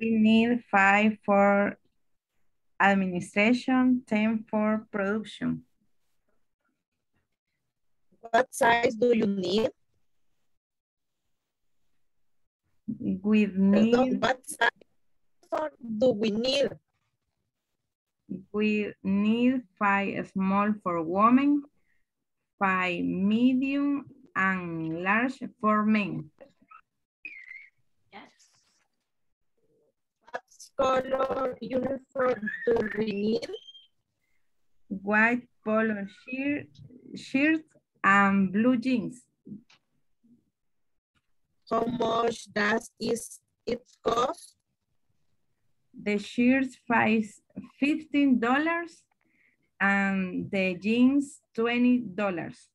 We need five for administration, 10 for production. What size do you need? We need, what size do we need? we need five small for women, five medium and large for men. Yes. What color uniform do we need? White polo shirt, shirt and blue jeans. How much does is it cost? The shirts price fifteen dollars and the jeans twenty dollars.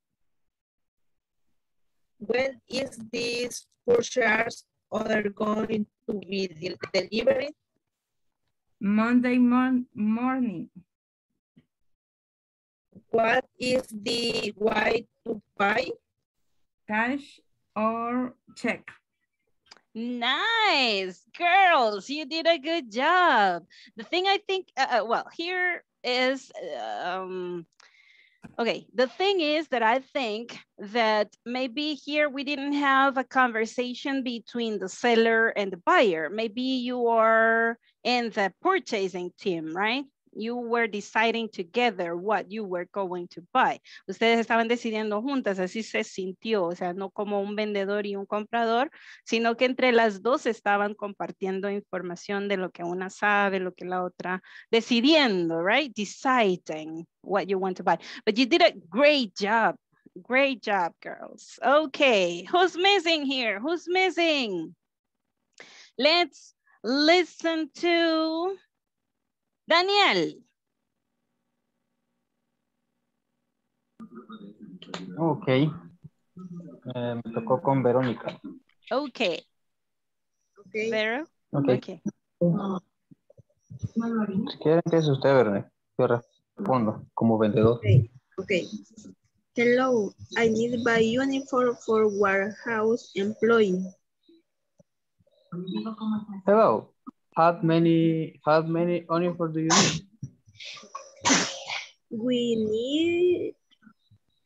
When is this purchase order going to be de- delivered? Monday mon- morning. What is the way to buy? Cash or check. Nice, girls, you did a good job. The thing I think, uh, uh, well, here is, um, okay, the thing is that I think that maybe here we didn't have a conversation between the seller and the buyer. Maybe you are in the purchasing team, right? You were deciding together what you were going to buy. Ustedes estaban decidiendo juntas, así se sintió, o sea, no como un vendedor y un comprador, sino que entre las dos estaban compartiendo información de lo que una sabe, lo que la otra, decidiendo, right? Deciding what you want to buy. But you did a great job. Great job, girls. Okay, who's missing here? Who's missing? Let's listen to Daniel. Ok. Eh, me tocó con Verónica. Okay. Okay. Vero? Ok. Okay. Si quiere, empiece usted, Verónica. Cierra. Respondo como vendedor. Okay. okay. Hello, I need buy uniform for warehouse employee. Hello. How many how many uniforms do you need? We need,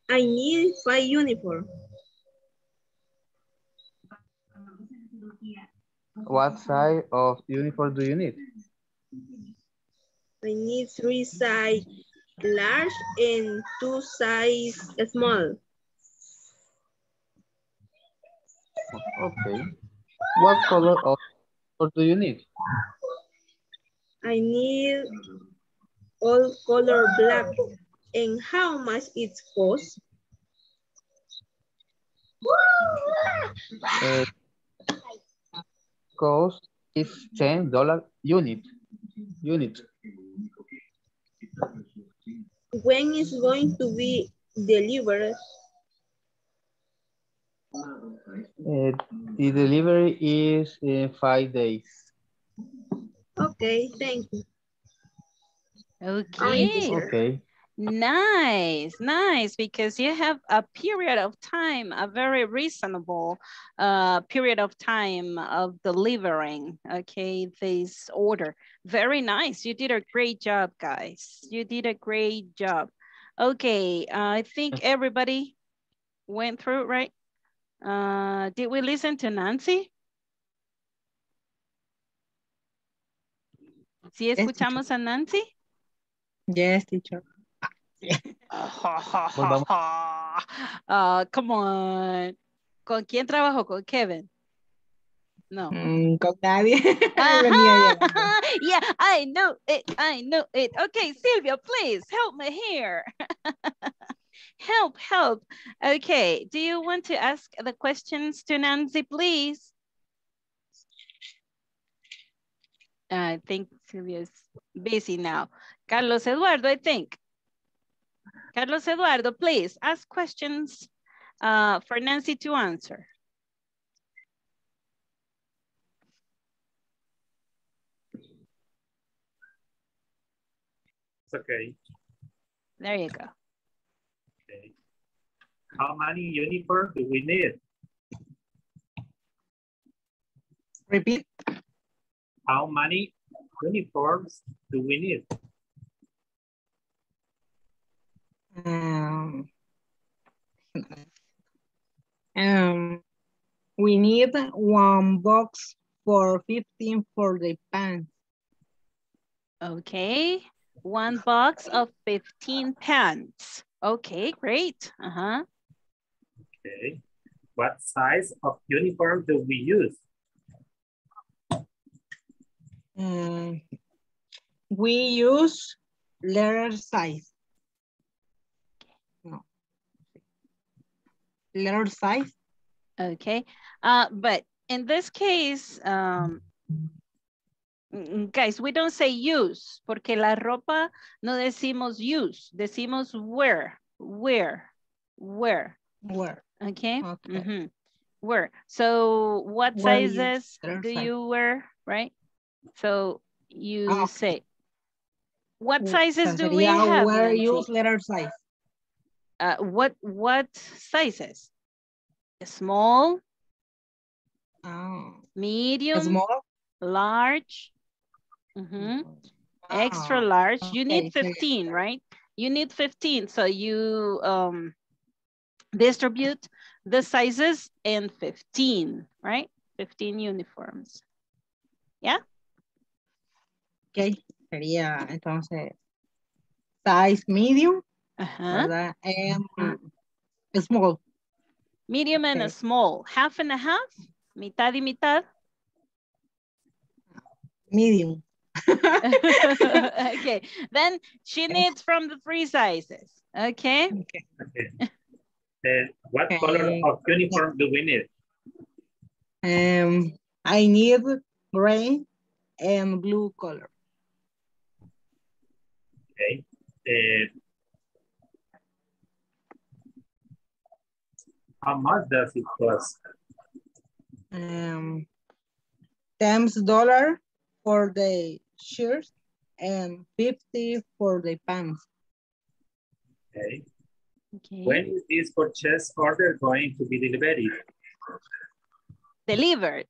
I need five uniform. What size of uniform do you need? I need three size large and two size small. Okay. What color of uniform do you need? I need all color black. And how much it cost? Uh, cost is ten dollar unit. Unit. When is going to be delivered? Uh, the delivery is in five days. Okay, thank you. Okay. Okay. Nice, nice, because you have a period of time, a very reasonable uh, period of time of delivering, okay, this order. Very nice. You did a great job, guys. You did a great job. Okay, I think everybody went through, right? Uh, did we listen to Nancy? ¿Sí escuchamos a Nancy? Yes, teacher. Ah, come on. ¿Con quién trabajó? ¿Con Kevin? No. Mm, con nadie. Yeah, I know it. I know it. Okay, Sylvia, please help me here. help, help. Okay, do you want to ask the questions to Nancy, please? I think Sylvia's busy now. Carlos Eduardo, I think. Carlos Eduardo, please ask questions uh, for Nancy to answer. It's okay. There you go. Okay. How many uniforms do we need? Repeat. How many uniforms do we need? Um, um, we need one box for 15 for the pants. Okay, one box of 15 pants. Okay, great. Uh-huh. Okay. What size of uniform do we use? Um, we use letter size. No. Letter size. Okay, uh, but in this case, um, guys, we don't say use, porque la ropa no decimos use, decimos wear, wear, wear. Where? Okay. Okay. Mhm. Wear. So what Wear sizes do you wear, right? So you Ah, say, what Mm, sizes do we have? Where Nancy? use letter size. Uh, what what sizes? Small, Ah, medium, small. large, mhm, extra Ah, large. You need okay, okay. 15, right? You need 15. So you um, distribute the sizes in 15, right? 15 uniforms. Yeah? Ok, sería entonces size medium, Uh-huh. ¿verdad? And small. Medium and a small. Half and a half? Mitad y mitad? Medium. okay. Then she needs from the three sizes. Okay. Okay. What color of uniform do we need? Um, I need gray and blue color. Okay. Uh, how much does it cost? Um, ten dollar for the shirt and fifty for the pants. Okay. Okay. When is this purchase order going to be delivered? Delivered.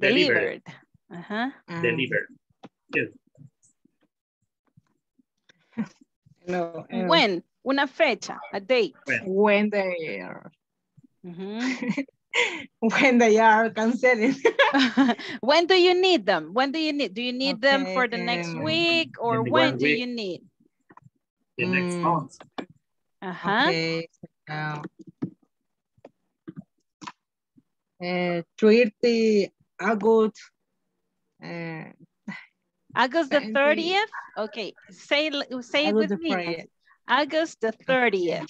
Delivered. Delivered. Uh-huh. Delivered. Yes. No, um, When? Una fecha, a date. when they are Mhm. when they are canceling. when do you need them? When do you need? Do you need them for the next um, week or when one do week. you need? The next Mm. month. Uh-huh. Okay. Now, uh, 30 August. Uh, August the 30th? Okay, say, say August with me. 30th. August the 30th.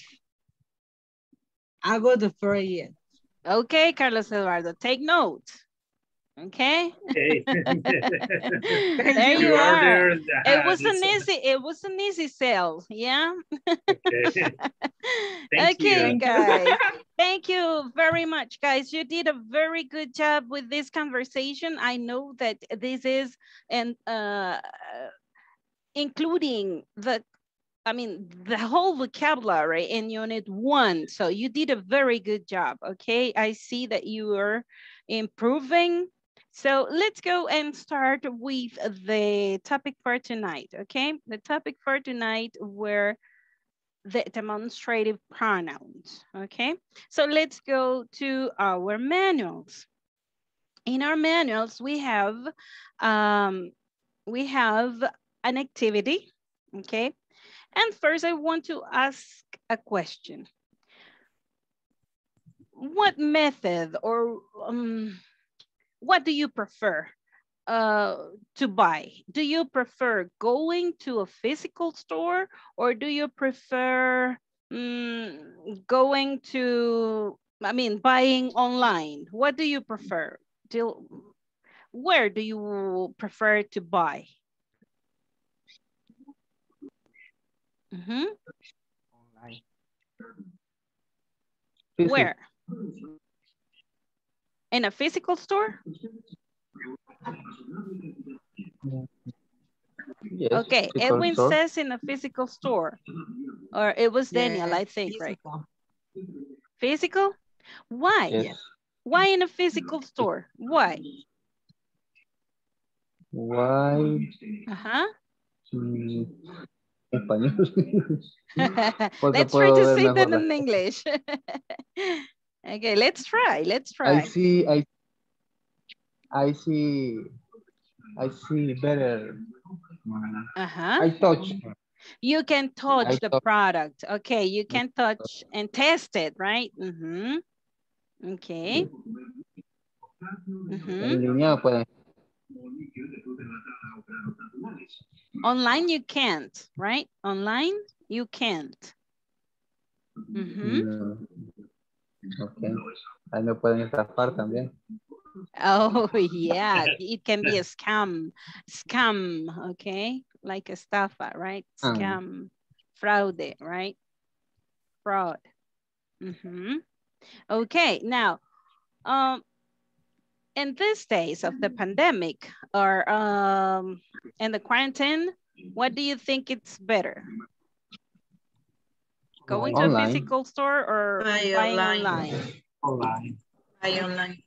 August the 30th. Okay, Carlos Eduardo, take note. Okay. Okay. there you You are. ordered, It was an easy, it was an easy sale, yeah? Okay. Thank okay, you. guys. Thank you very much, guys. You did a very good job with this conversation. I know that this is and uh, including the, I mean, the whole vocabulary in unit one. So you did a very good job. Okay, I see that you are improving. So let's go and start with the topic for tonight. Okay, the topic for tonight were the demonstrative pronouns, okay? So let's go to our manuals. In our manuals, we have, um, we have an activity, okay? And first I want to ask a question. What method or um, what do you prefer uh, to buy? Do you prefer going to a physical store or do you prefer mm, going to, I mean, buying online? What do you prefer? Do, where do you prefer to buy? Mhm. Where? In a physical store? Yes, Okay, Edwin store. says in a physical store. Or it was Daniel, I think, right? Physical? Why? Yes. Why in a physical store? Why? Why? Ajá. Mm, Español. Porque let's try to say that in English. okay, let's try, let's try. I see, I, I see, I see better. Mm, Uh-huh. I touch. You can touch I the touch. product. Okay, you can touch and test it, right? Mhm. Okay. Mhm. En línea pueden. Online you can't, right? Online you can't. Mm, Ok. Ahí me pueden estafar también. Oh, yeah, it can be a scam, scam, okay? Like a estafa, right? Ah. Scam, fraude, right? Fraud. Mhm. Okay, now, um, in these days of the pandemic or um, in the quarantine, what do you think it's better? Going to a physical store or Buy buying online. online? Online. Buy online.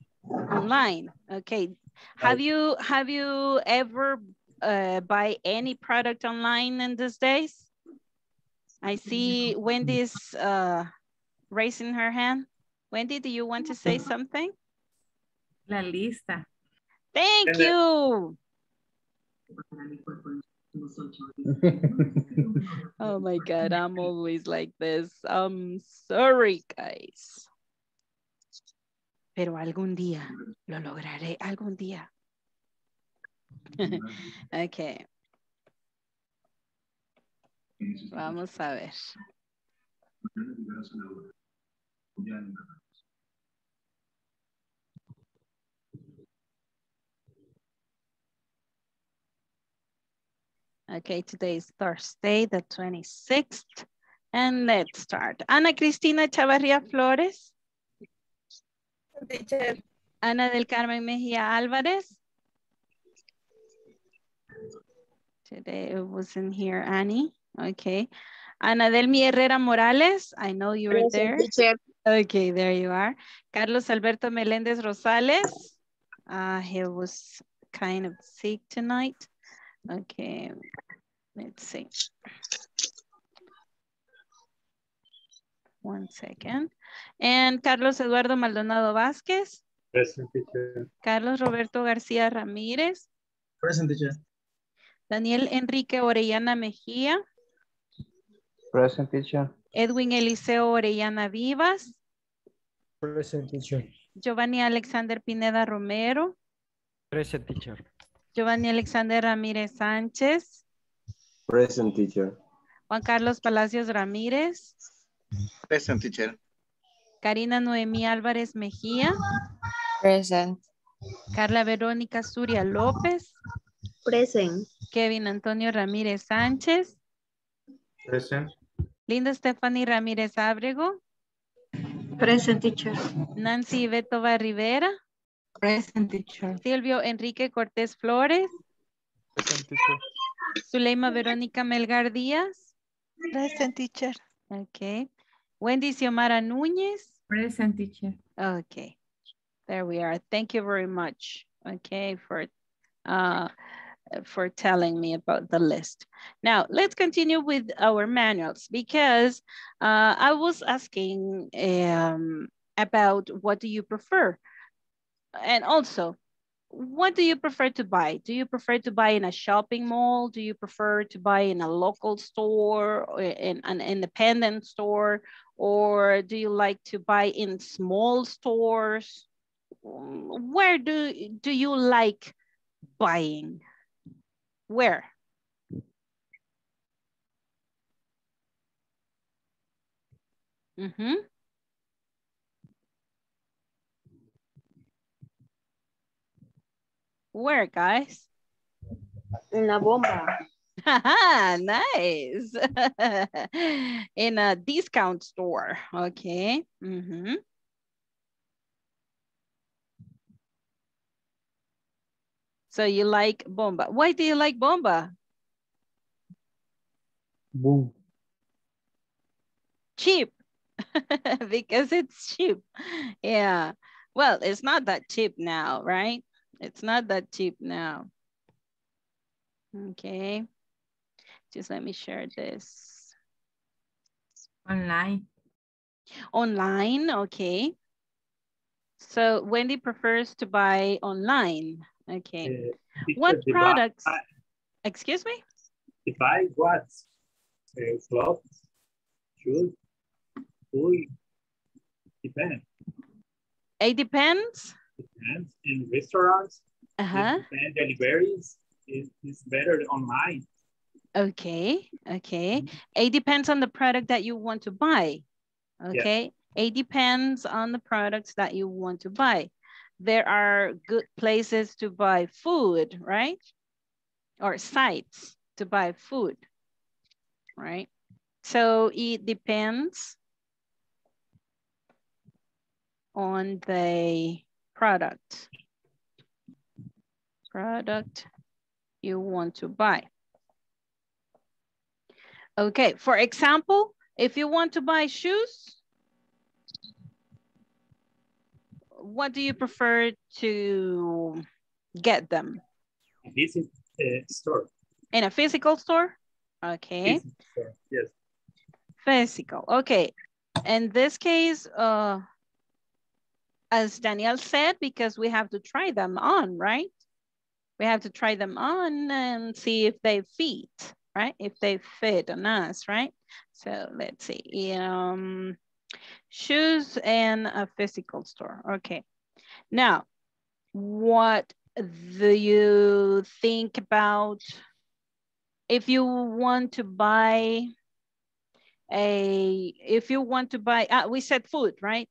Online, okay. Have you have you ever uh, buy any product online in these days? I see Wendy's uh, raising her hand. Wendy, do you want to say something? La lista. Thank you. Oh my God, I'm always like this. I'm sorry, guys. Pero algún día lo lograré, algún día. okay. Vamos a ver. Okay, today is Thursday, the 26th. And let's start. Ana Cristina Chavarría Flores. Teacher, Ana del Carmen Mejía Álvarez. Today it wasn't here, Annie. Okay. Ana Delmi Herrera Morales, I know you were there. teacher. Okay, there you are. Carlos Alberto Melendez Rosales. Uh, he was kind of sick tonight. Okay, let's see. One second. And Carlos Eduardo Maldonado Vázquez. Present teacher. Carlos Roberto García Ramírez. Present teacher. Daniel Enrique Orellana Mejía. Present teacher. Edwin Eliseo Orellana Vivas. Present teacher. Giovanni Alexander Pineda Romero. Present teacher. Giovanni Alexander Ramírez Sánchez. Present teacher. Juan Carlos Palacios Ramírez. Present teacher. Karina Noemí Álvarez Mejía. Present. Carla Verónica Suria López. Present. Kevin Antonio Ramírez Sánchez. Present. Linda Stephanie Ramírez Ábrego. Present teacher. Nancy Betova Rivera. Present teacher. Silvio Enrique Cortés Flores. Present teacher. Zuleima Verónica Melgar Díaz. Present teacher. Okay. Wendy Xiomara Núñez. Present teacher. Okay. There we are. Thank you very much. Okay, for uh, for telling me about the list. Now, let's continue with our manuals because uh, I was asking um, about what do you prefer? And also, what do you prefer to buy? Do you prefer to buy in a shopping mall? Do you prefer to buy in a local store or in an independent store? Or do you like to buy in small stores? Where do, do you like buying? Where? Mm-hmm. Where, guys? In a bomba. Haha, nice. In a discount store. Okay. Mm-hmm. So you like bomba. Why do you like bomba? Boom. Cheap. because it's cheap. Yeah. Well, it's not that cheap now, right? It's not that cheap now. Okay. Just let me share this. Online. Online, okay. So Wendy prefers to buy online. Okay. Uh, what teacher, the buy- products? Excuse me? To buy what? Uh, clothes, shoes, food, depends. It depends. Depends. In restaurants, Uh-huh. and deliveries, is is better online. Okay, okay. It depends on the product that you want to buy. Okay, it depends on the products that you want to buy. There are good places to buy food, right? Or sites to buy food, right? So it depends on the product. Product you want to buy. Okay, for example, if you want to buy shoes, what do you prefer to get them? Visit uh, store. In a physical store? Okay, Visit store. Yes. physical, okay. In this case, uh, as Daniel said, because we have to try them on, right? We have to try them on and see if they fit, right? If they fit on us, right? So let's see, um, shoes and a physical store, okay. Now, what do you think about if you want to buy a, if you want to buy, uh, we said food, right?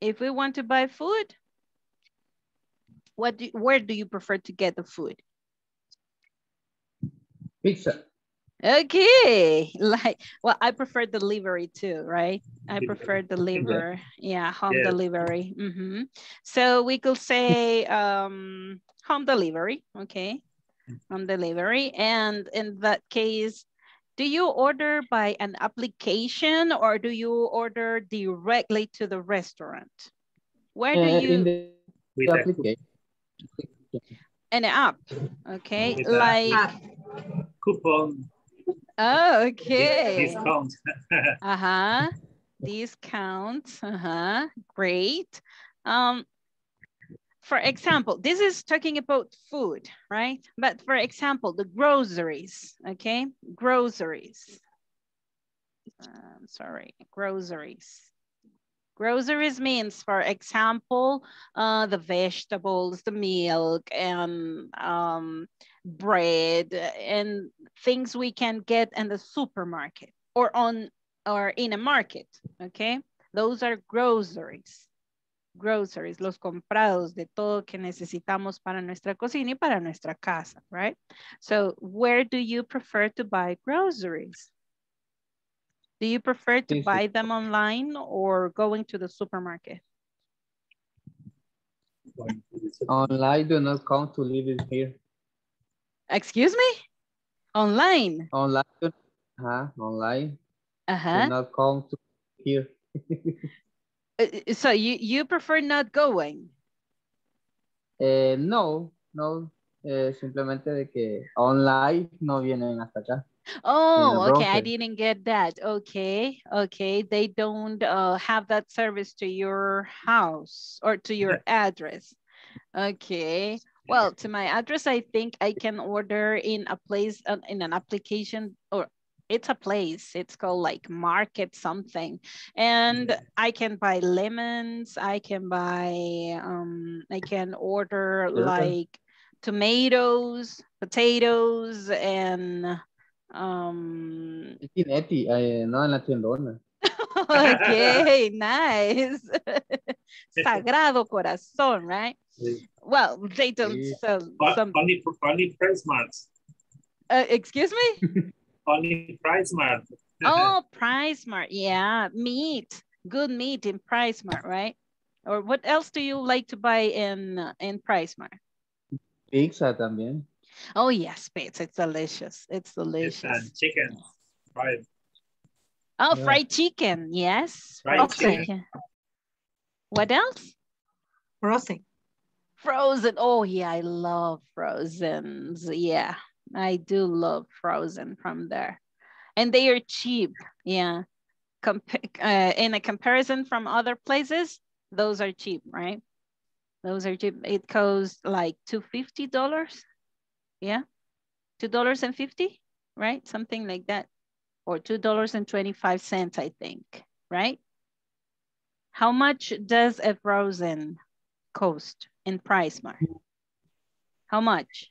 If we want to buy food, what do, where do you prefer to get the food? Pizza. Okay, like, well, I prefer delivery too, right? I prefer deliver, yeah, home Yeah. delivery. hmm So we could say um, home delivery, okay? Home delivery, and in that case, Do you order by an application or do you order directly to the restaurant? Where do Uh, you, in the With application. an app, okay? With a- Like, coupon oh, okay. discount. Uh-huh. Discounts. Uh-huh. Great. Um, for example, this is talking about food, right? But for example, the groceries, okay? Groceries. Um, sorry, groceries. Groceries means, for example, uh, the vegetables, the milk, and um, bread, and things we can get in the supermarket or on or in a market, okay? Those are groceries. Groceries, los comprados de todo que necesitamos para nuestra cocina y para nuestra casa, right? So where do you prefer to buy groceries? Do you prefer to buy them online or going to the supermarket? Online do not count to live it here. Excuse me? Online? Online, uh, online Uh-huh. do not count to here. Uh, So you, you prefer not going? Eh, no, no, eh, simplemente de que online no vienen hasta acá. Oh, okay. I didn't get that. Okay, okay. They don't uh, have that service to your house or to your address. Okay. Well, to my address, I think I can order in a place, uh, in an application, or it's a place. It's called like Market something. And I can buy lemons. I can buy, um, I can order Sure. like tomatoes, potatoes, and um, Sí, eh, no en la tiendona. okay, nice. Sagrado corazón, right? Well, they don't Sí. sell O- some. Only, only price marks. Uh, excuse me? Only price mark. Oh, Price Mart. Yeah, meat. Good meat in Price Mart, right? Or what else do you like to buy in uh, in Price Mart? Pizza también. Oh yes, pizza. It's delicious. It's It's delicious. and chicken. fried. Oh, Yeah. fried chicken. Yes. Fried chicken. What else? Frozen. Frozen. Oh yeah, I love frozens. Yeah, I do love frozen from there. And they are cheap. Yeah. Compa- uh, in a comparison from other places, those are cheap, right? Those are cheap. It costs like $250. Yeah. $2.50, right? Something like that. Or $2.25, I think, right? How much does a frozen cost in Price Mart? How much?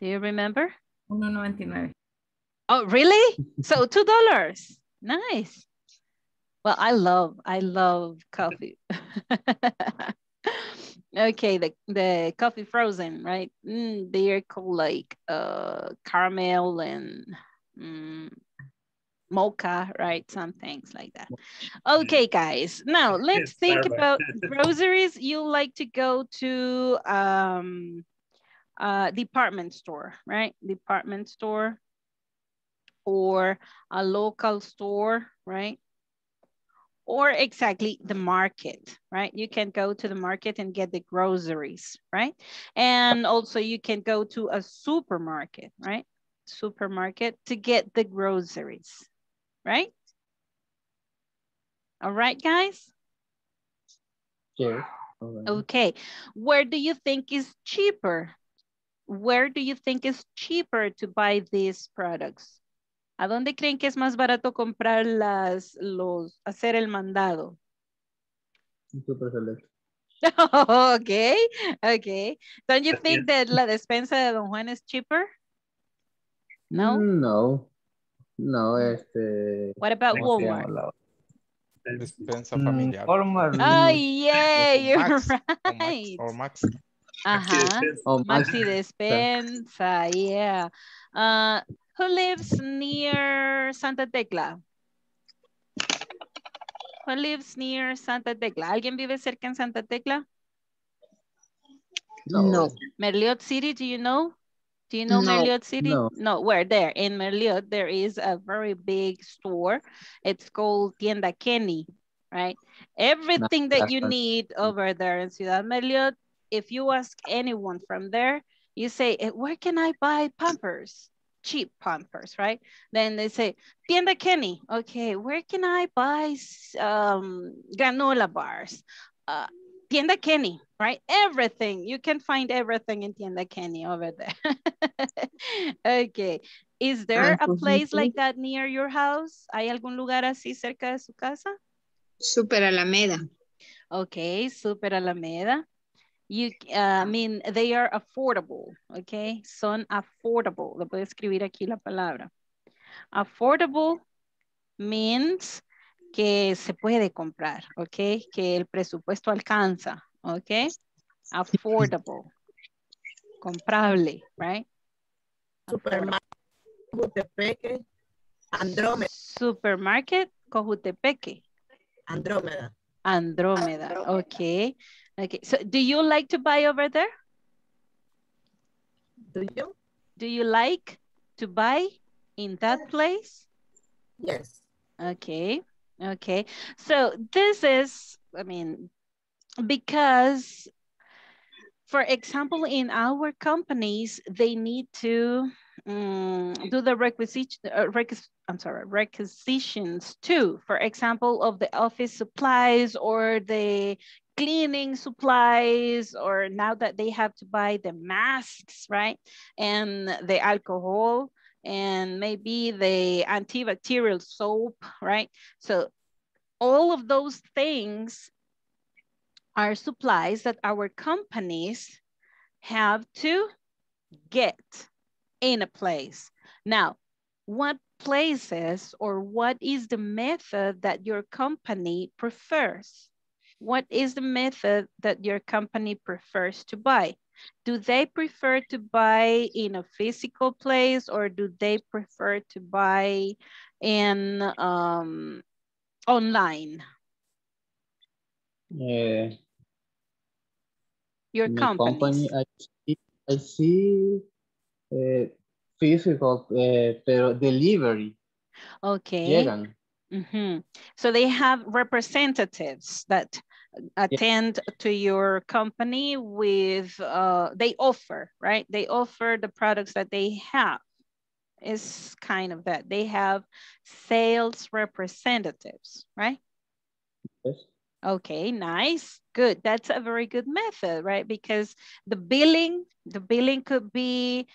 Do you remember? 1.99. Oh, really? So two dollars. Nice. Well, I love, I love coffee. okay, the the coffee frozen, right? Mm, they are called like uh caramel and mm, mocha, right? Some things like that. Okay, guys. Now let's think about groceries. You like to go to um uh department store, right? Department store or a local store, right? Or exactly the market, right? You can go to the market and get the groceries, right? And also you can go to a supermarket, right? Supermarket to get the groceries, right? All right, guys? Alright. Okay, where do you think is cheaper? Where do you think is cheaper to buy these products? ¿A dónde creen que es más barato comprar las, los, hacer el mandado? Super select. okay, okay. Don't you think that la despensa de Don Juan is cheaper? No? Mm, No. No, este. What about ¿cómo Walmart? llama Despensa Mm, familiar. Walmart. Oh, mm, yeah, you're Max, O Max, right. o Max. Ajá. Oh, Max. Maxi despensa, yeah. Uh, who lives near Santa Tecla? Who lives near Santa Tecla? ¿Alguien vive cerca en Santa Tecla? No. no. Merliot City, do you know? Do you know No, Merliot City? no. where there? In Merliot, there is a very big store. It's called Tienda Kenny, right? Everything that you fine. need over there in Ciudad Merliot, if you ask anyone from there, you say, "Eh, where can I buy Pampers? Cheap Pampers, right? Then they say, Tienda Kenny. Okay, where can I buy um, granola bars? Uh, Tienda Kenny, right? Everything. You can find everything in Tienda Kenny over there. okay. Is there Ah, a place like that near your house? ¿Hay algún lugar así cerca de su casa? Super Alameda. Okay, Super Alameda. You, uh, I mean, they are affordable, okay? Son affordable. Le puedo escribir aquí la palabra. Affordable means que se puede comprar, ok? Que el presupuesto alcanza, ok? Affordable. Comprable, right? Supermarket, Cojutepeque, Andrómeda. Supermarket, Cojutepeque. Andrómeda. Andromeda, okay. Okay, so do you like to buy over there? Do you? Do you like to buy in that place? Yes. Okay, okay. So this is, I mean, because, for example, in our companies, they need to um, do the requisition, uh, requis I'm sorry, requisitions too. For example, of the office supplies or the cleaning supplies, or now that they have to buy the masks, right? And the alcohol and maybe the antibacterial soap, right? So all of those things are supplies that our companies have to get in a place. Now, what places or what is the method that your company prefers? What is the method that your company prefers to buy? Do they prefer to buy in a physical place or do they prefer to buy in um, online? Yeah. Your company, I see, I see eh, physical, pero delivery. Okay. Llegan. Mhm. So they have representatives that attend to your company with, uh, they offer, right? They offer the products that they have. It's kind of that. They have sales representatives, right? Yes. Okay, nice, good. That's a very good method, right? Because the billing, the billing could be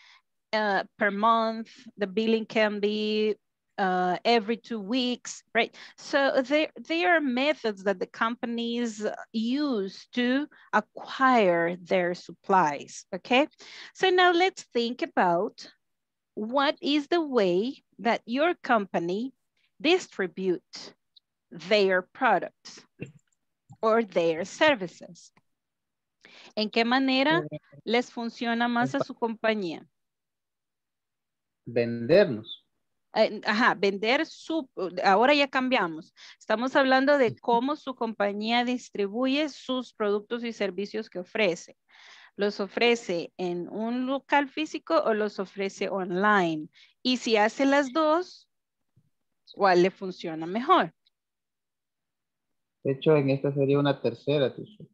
uh, per month. The billing can be uh, every two weeks, right? So there, there are methods that the companies use to acquire their supplies, okay? So now let's think about what is the way that your company distribute their products or their services. ¿En qué manera les funciona más a su compañía? Vendernos. Ajá, vender su, ahora ya cambiamos. Estamos hablando de cómo su compañía distribuye sus productos y servicios que ofrece. ¿Los ofrece en un local físico o los ofrece online? Y si hace las dos, ¿cuál le funciona mejor? De hecho, en esta sería una tercera. teacher.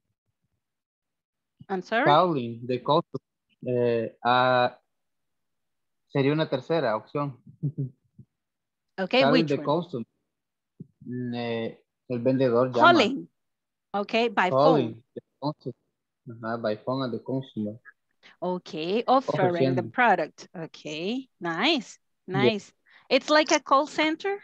I'm sorry. Calling the. Eh, ah, sería una tercera opción. Okay, Calling which the one? customer. Mm, eh, el vendedor llama. Calling. Okay, by Calling phone. customer. Ajá, by phone at the consumer. Okay, offering the product. Okay, nice, Yeah. nice. It's like a call center.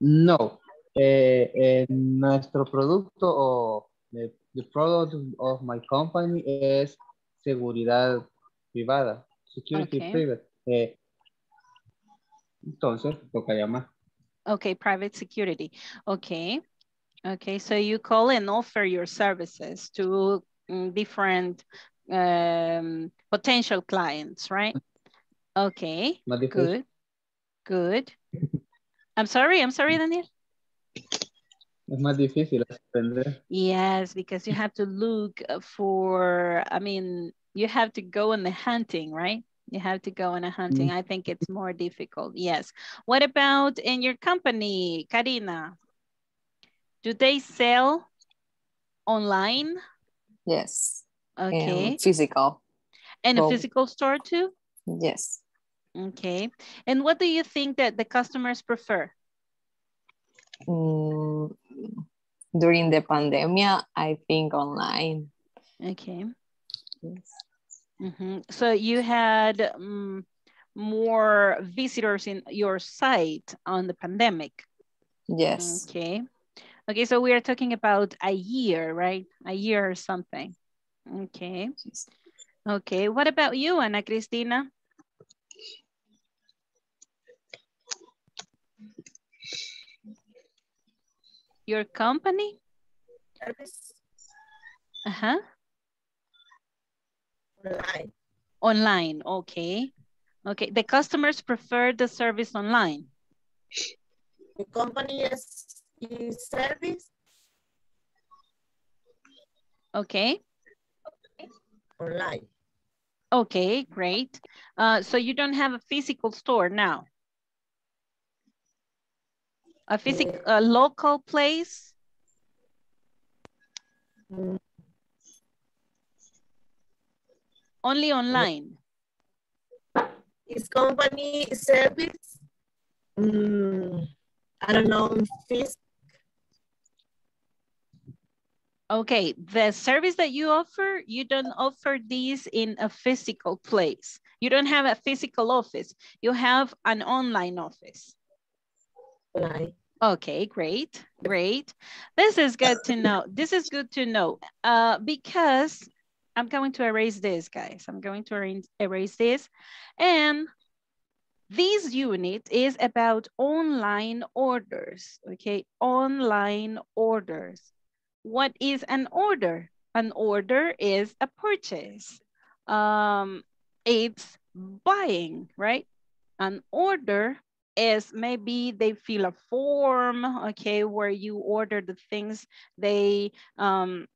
No. Eh, eh, nuestro producto o the, the product of my company es seguridad privada. Security Okay. private. Eh, entonces, toca llamar. Okay, private security. Okay. Okay, so you call and offer your services to mm, different um, potential clients, right? Okay, good, good. I'm sorry, I'm sorry, Daniel. Es más difícil aprender. Yes, because you have to look for, I mean, you have to go on the hunting, right? You have to go on a hunting. I think it's more difficult. Yes. What about in your company, Karina? Do they sell online? Yes. Okay. And physical. And a physical store too? Yes. Okay. And what do you think that the customers prefer? Mm, during the pandemic, I think online. Okay. Yes. Mhm. So you had um, more visitors in your site on the pandemic. Yes. Okay. Okay, so we are talking about a year, right? A year or something. Okay. Okay, what about you, Ana Cristina? Your company? Uh-huh. Online. Online, okay. Okay, the customers prefer the service online. The company is, is service Okay, online. okay, great. Uh, so you don't have a physical store now? A physical, a local place? Only online? Is company service? Mm, I don't know, fees. Okay, the service that you offer, you don't offer these in a physical place. You don't have a physical office. You have an online office. Online. Okay, great, great. This is good to know. This is good to know uh, because I'm going to erase this, guys. I'm going to erase- this. And this unit is about online orders, okay? Online orders. What is an order? An order is a purchase. Um, it's buying, right? An order is maybe they fill a form, okay, where you order the things they um,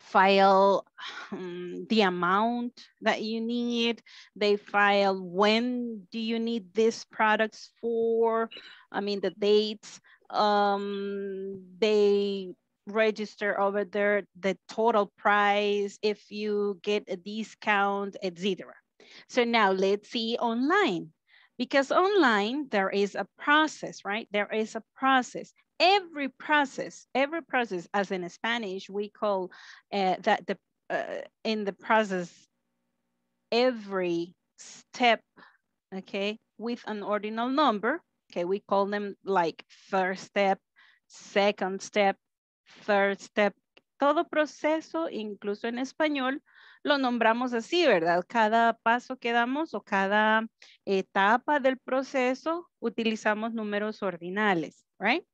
file um, the amount that you need. They file when do you need these products for, I mean, the dates. Um, they register over there the total price, if you get a discount, etc. So now let's see online. Because online, there is a process, right? There is a process. Every process, every process, as in Spanish, we call uh, that the uh, in the process, every step, okay, with an ordinal number, okay, we call them like first step, second step, third step. Todo proceso, incluso en español, lo nombramos así, ¿verdad? Cada paso que damos o cada etapa del proceso utilizamos números ordinales, right?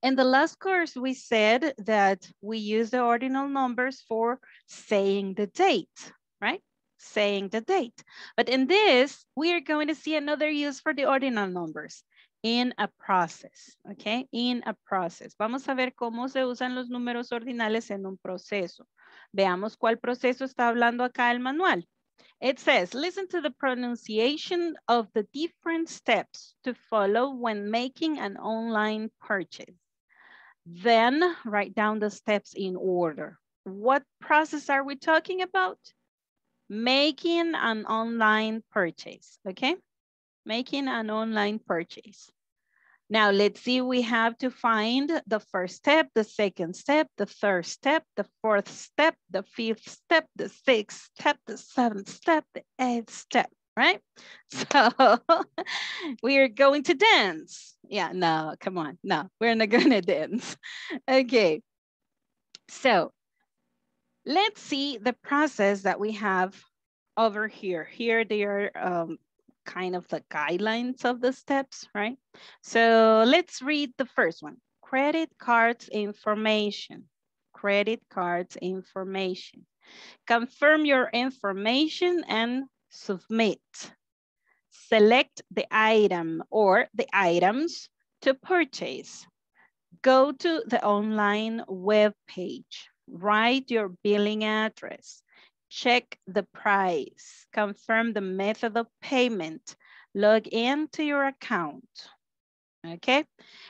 In the last course, we said that we use the ordinal numbers for saying the date, right? Saying the date. But in this, we are going to see another use for the ordinal numbers in a process, okay? In a process. Vamos a ver cómo se usan los números ordinales en un proceso. Veamos cuál proceso está hablando acá el manual. It says, listen to the pronunciation of the different steps to follow when making an online purchase. Then write down the steps in order. What process are we talking about? Making an online purchase, okay? Making an online purchase. Now let's see, we have to find the first step, the second step, the third step, the fourth step, the fifth step, the sixth step, the seventh step, the eighth step, right? So we are going to dance. Yeah, no, come on. No, we're not gonna dance. Okay, so let's see the process that we have over here. Here they are um, kind of the guidelines of the steps, right? So let's read the first one. Credit cards information. Credit cards information. Confirm your information and submit. Select the item or the items to purchase. Go to the online web page. Write your billing address. check the price, confirm the method of payment, log into your account. Okay,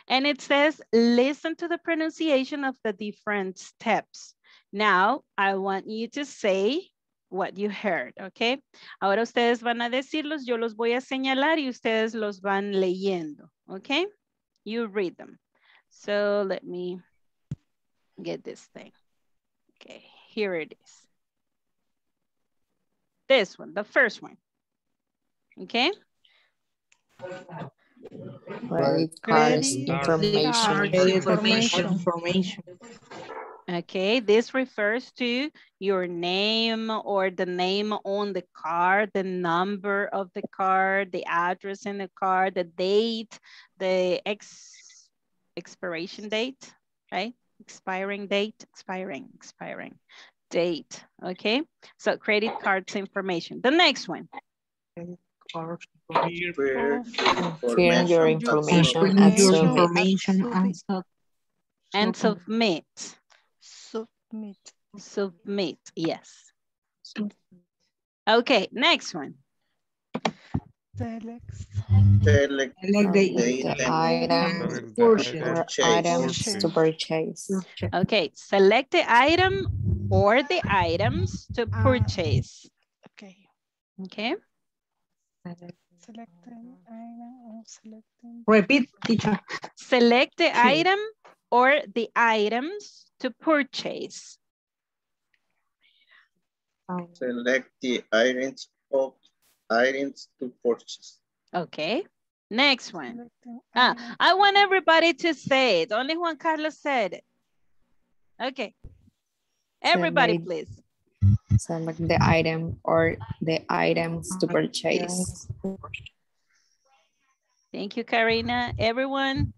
and it says, listen to the pronunciation of the different steps. Now, I want you to say what you heard, okay? Ahora ustedes van a decirlos, yo los voy a señalar y ustedes los van leyendo, okay? You read them. So let me get this thing. Okay, here it is. This one, the first one. Okay? Credit cards information. Information. Information. Okay, this refers to your name or the name on the card, the number of the card, the address in the card, the date, the ex expiration date, right? Expiring date, expiring, expiring date, okay? So credit cards information. The next one. Fill your information and submit. And submit. Submit. Submit, yes. Okay, next one. Select. Select Select the, the the item item to or purchase. items to purchase. Okay, select the item or the items to ah, purchase. Okay. Okay. Select item or selecting. Repeat, teacher. Select the item or the items to purchase. Select the items of items to purchase. Okay. Next one. Ah, I want everybody to say it. Only Juan Carlos said it. Okay. Everybody, Select- please. Select the item or the items to purchase. Thank you, Karina. Everyone,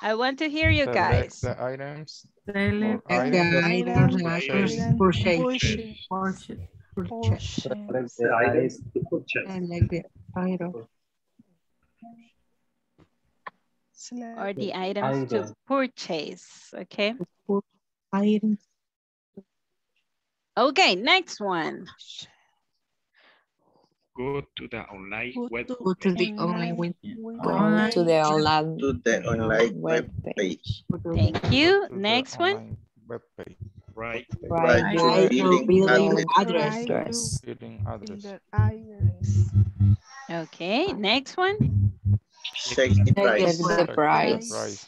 I want to hear you Select guys. the items. Select or the items to purchase. purchase. Purchase. Purchase. Select the items to purchase. Select the item. Or the items to purchase. Okay. Items. Okay, next one. Go to the online Go web Go to the online web. Go to the online To the online web web page. page. Thank you. Next one. online Web page. right Write Write your your billing billing address. address. Address. Billing address. Okay, next one. Check the price. the price. price.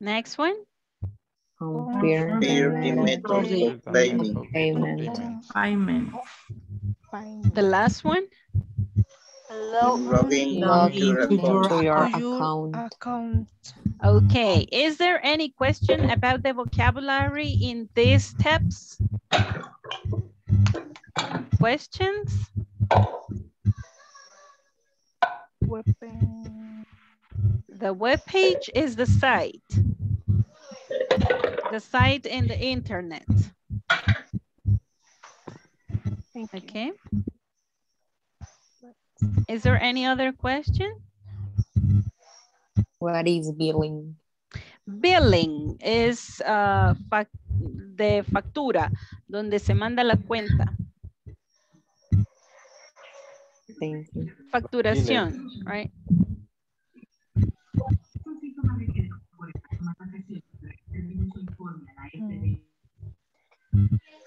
Next one. Confirm Compare the the method method of the payment. payment. Payment. The last one. Logging Log to your into account. your account. account. Okay, is there any question about the vocabulary in these steps? Questions? Weapon. The web page is the site. The site in the internet. Thank you. Is there any other question? What is billing? Billing es ah, fac- de factura, donde se manda la cuenta. Thank you. Facturación, right?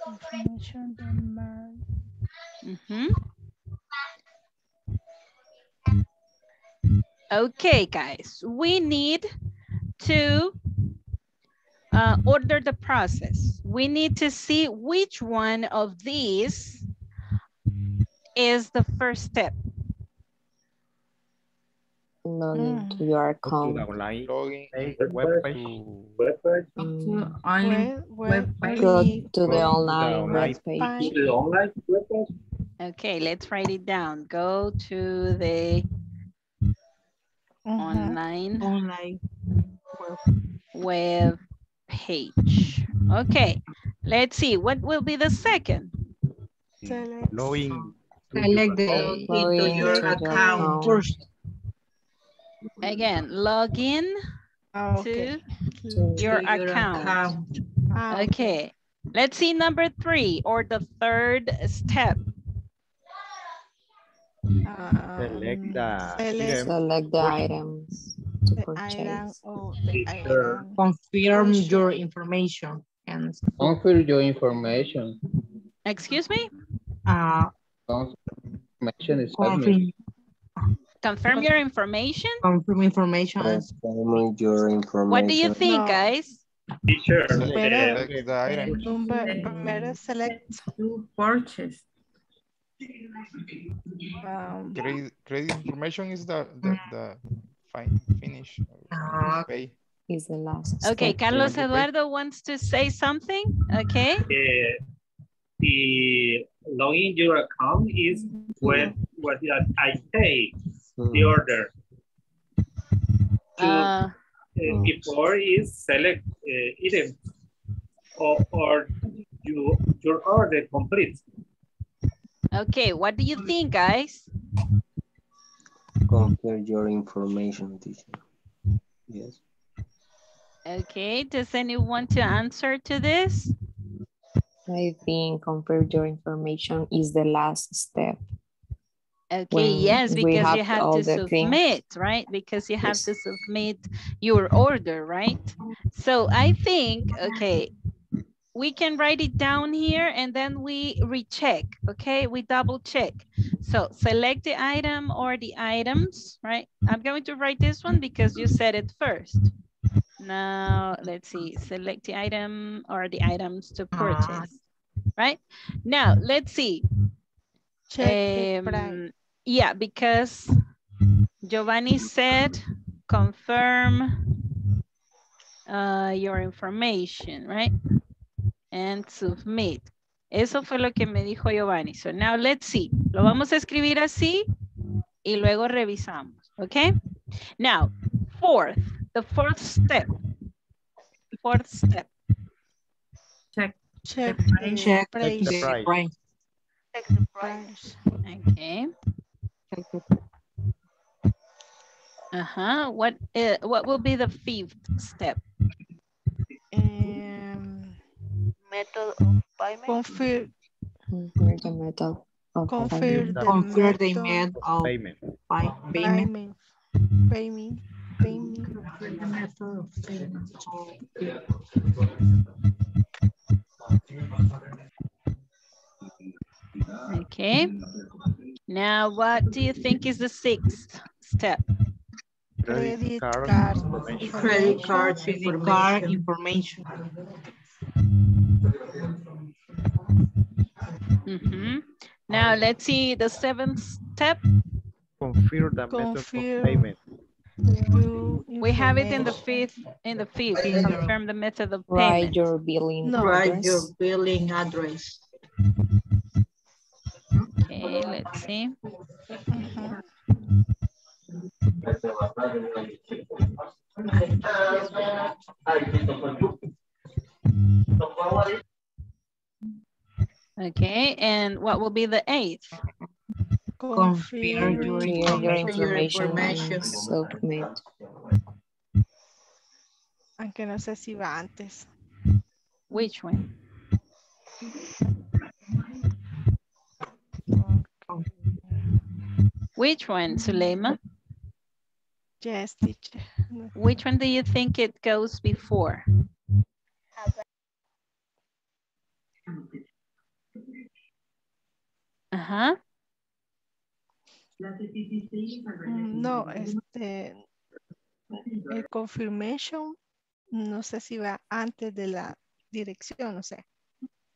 Information demand. Okay, guys, we need to uh, order the process. We need to see which one of these is the first step. Log into your go to the account. online Login to web page Web page. Mm, Only Web, web web, page. Go to the Go to the online online web To the online web page. Okay, let's write it down. Go to the Mhm. online Online. web page. Okay, let's see. What will be the second? Select. login Select the into into your your account. account. First. Again, log in Ah, okay. to your To account. Ah, okay. Okay, Let's see number three or the third step. Select the select- item. Select the items to The item purchase. or the item. Confirm your information. And Confirm your information. Excuse me? uh, Confirmation is confirm. Confirm your information? confirm information. Confirm your information. What do you think, No. guys? Teacher, Better- Select the item. Number, primero select, To purchase. Um, Credit, credit information is the, the, the fine, finish. Ah. Pay. Is the last Okay, step. Carlos? Eduardo wants to say something, okay? uh, the login your account is when what I pay the order. To, Uh, uh, before is select uh, item or, or you your order complete. Okay, what do you think, guys? Compare your information, teacher. Yes. Okay, does anyone want to answer to this? I think compare your information is the last step. Okay, When yes, we because you have have to the things. submit, right? Because you have Yes. to submit your order, right? So I think, okay, we can write it down here and then we recheck, okay? We double check. So select the item or the items, right? I'm going to write this one because you said it first. Now, let's see, select the item or the items to purchase, right? Now, let's see. check. Um, yeah, because Giovanni said confirm uh, your information, right? And submit. Eso fue lo que me dijo Giovanni. So now let's see. Lo vamos a escribir así y luego revisamos, okay? Now, fourth, the fourth step. Fourth step. Check. Check the the price. Check price. the price. price. Check the price. Okay. Uh-huh. What, uh, what will be the fifth step? Method of payment. Confirm, Confirm the method of confirm payment. the Confirm the method method of Payment. pay- payment. payment. Payment, payment. Confirm the method of payment. Okay. Now, what do you think is the sixth step? Credit card card information. Credit card, information. credit card information. Mhm. Now, let's see the seventh step. Confirm the method of payment. We have it in the fifth, in the fifth, confirm the method of Write payment. your billing No. Write your billing address. Okay, let's see. Mhm. Okay, and what will be the eighth? Confirm your Confirm Confirm your information. information and submit. Aunque no sé si va antes. Which one? Which one, Suleima? Yes, teacher. Which one do you think it goes before? Uh-huh. Mm, No, este, el confirmation, no sé si va antes de la dirección, no sé.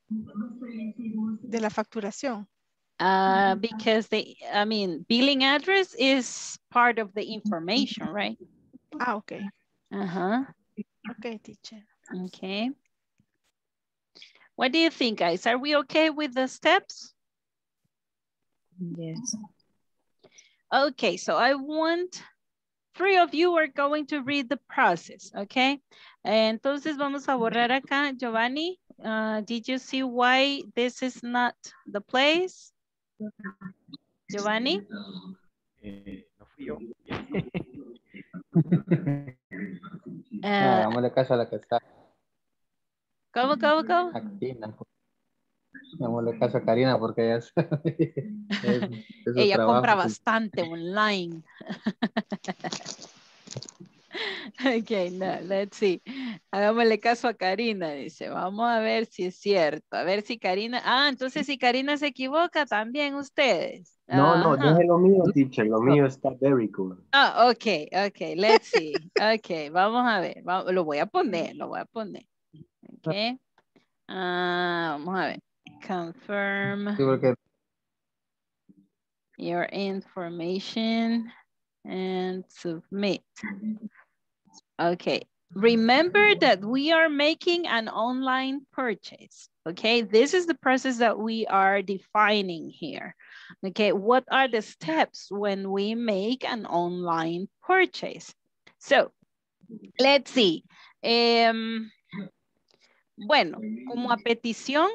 De la facturación. Uh, because the, I mean, billing address is part of the information, right? Ah, ok. Uh-huh. Ok, teacher. Okay. What do you think, guys? Are we okay with the steps? Yes. Okay, so I want three of you are going to read the process, okay? Entonces vamos a borrar acá, Giovanni. Uh, did you see why this is not the place? Giovanni? Eh, no fui yo. Uh, caso a la que está. ¿Cómo, cómo, cómo? Démosle caso a Karina porque ella sabe. Es- es Ella trabajo, compra sí. bastante online. ok, no, let's see. Hagámosle caso a Karina, dice. Vamos a ver si es cierto. A ver si Karina. Ah, entonces si Karina se equivoca, también ustedes. No, no, Ajá. deje lo mío, teacher. Lo mío está very good. Ah, ok, ok, let's see. Ok, vamos a ver. va- lo voy a poner, lo voy a poner. Ok. Ah, vamos a ver. Confirm your information and submit. Okay. Remember that we are making an online purchase. Okay. This is the process that we are defining here. Okay. What are the steps when we make an online purchase? So let's see. Em, bueno, como a petición,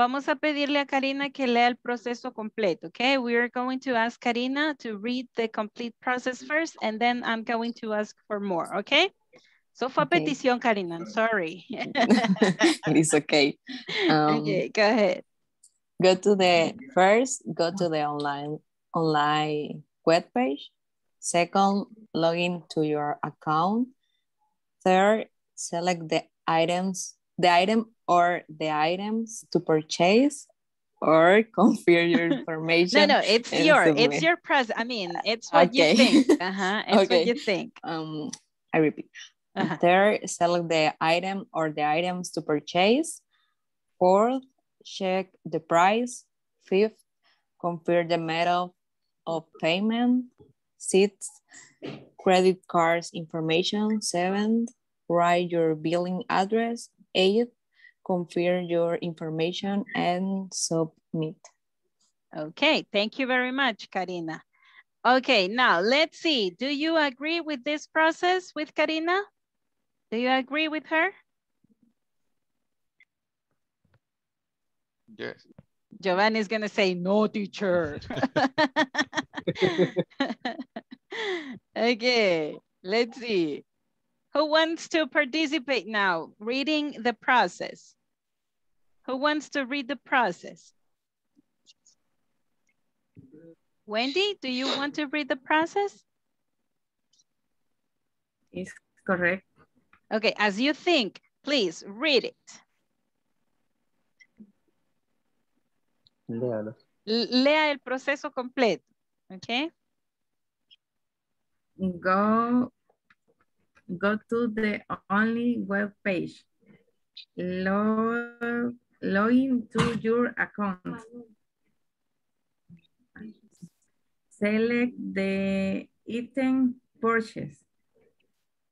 vamos a pedirle a Karina que lea el proceso completo, okay? We are going to ask Karina to read the complete process first, and then I'm going to ask for more, okay? So fue Okay. petición, Karina, I'm sorry. it is okay. Um, okay, go ahead. Go to the first, go to the online online web page. Second, log in to your account. Third, select the items, the item or the items to purchase or confirm your information. no, no, it's your, it's your present. I mean, it's what Okay. you think. Uh-huh, it's Okay. what you think. Um, I repeat. Uh-huh. Third, select the item or the items to purchase. Fourth, check the price. Fifth, confirm the method of payment. Sixth, credit cards information. Seventh, write your billing address. Eighth, confirm your information and submit. Okay, thank you very much, Karina. Okay, now let's see. Do you agree with this process with Karina? Do you agree with her? Yes. Giovanni is gonna say, no, teacher. okay, let's see. Who wants to participate now? Reading the process. Who wants to read the process? Wendy, do you want to read the process? Is correct. Okay, as you think, please read it. léalo. L- Lea el proceso completo, okay? Go, go to the only web page. Log, log into your account. Select the item purchase.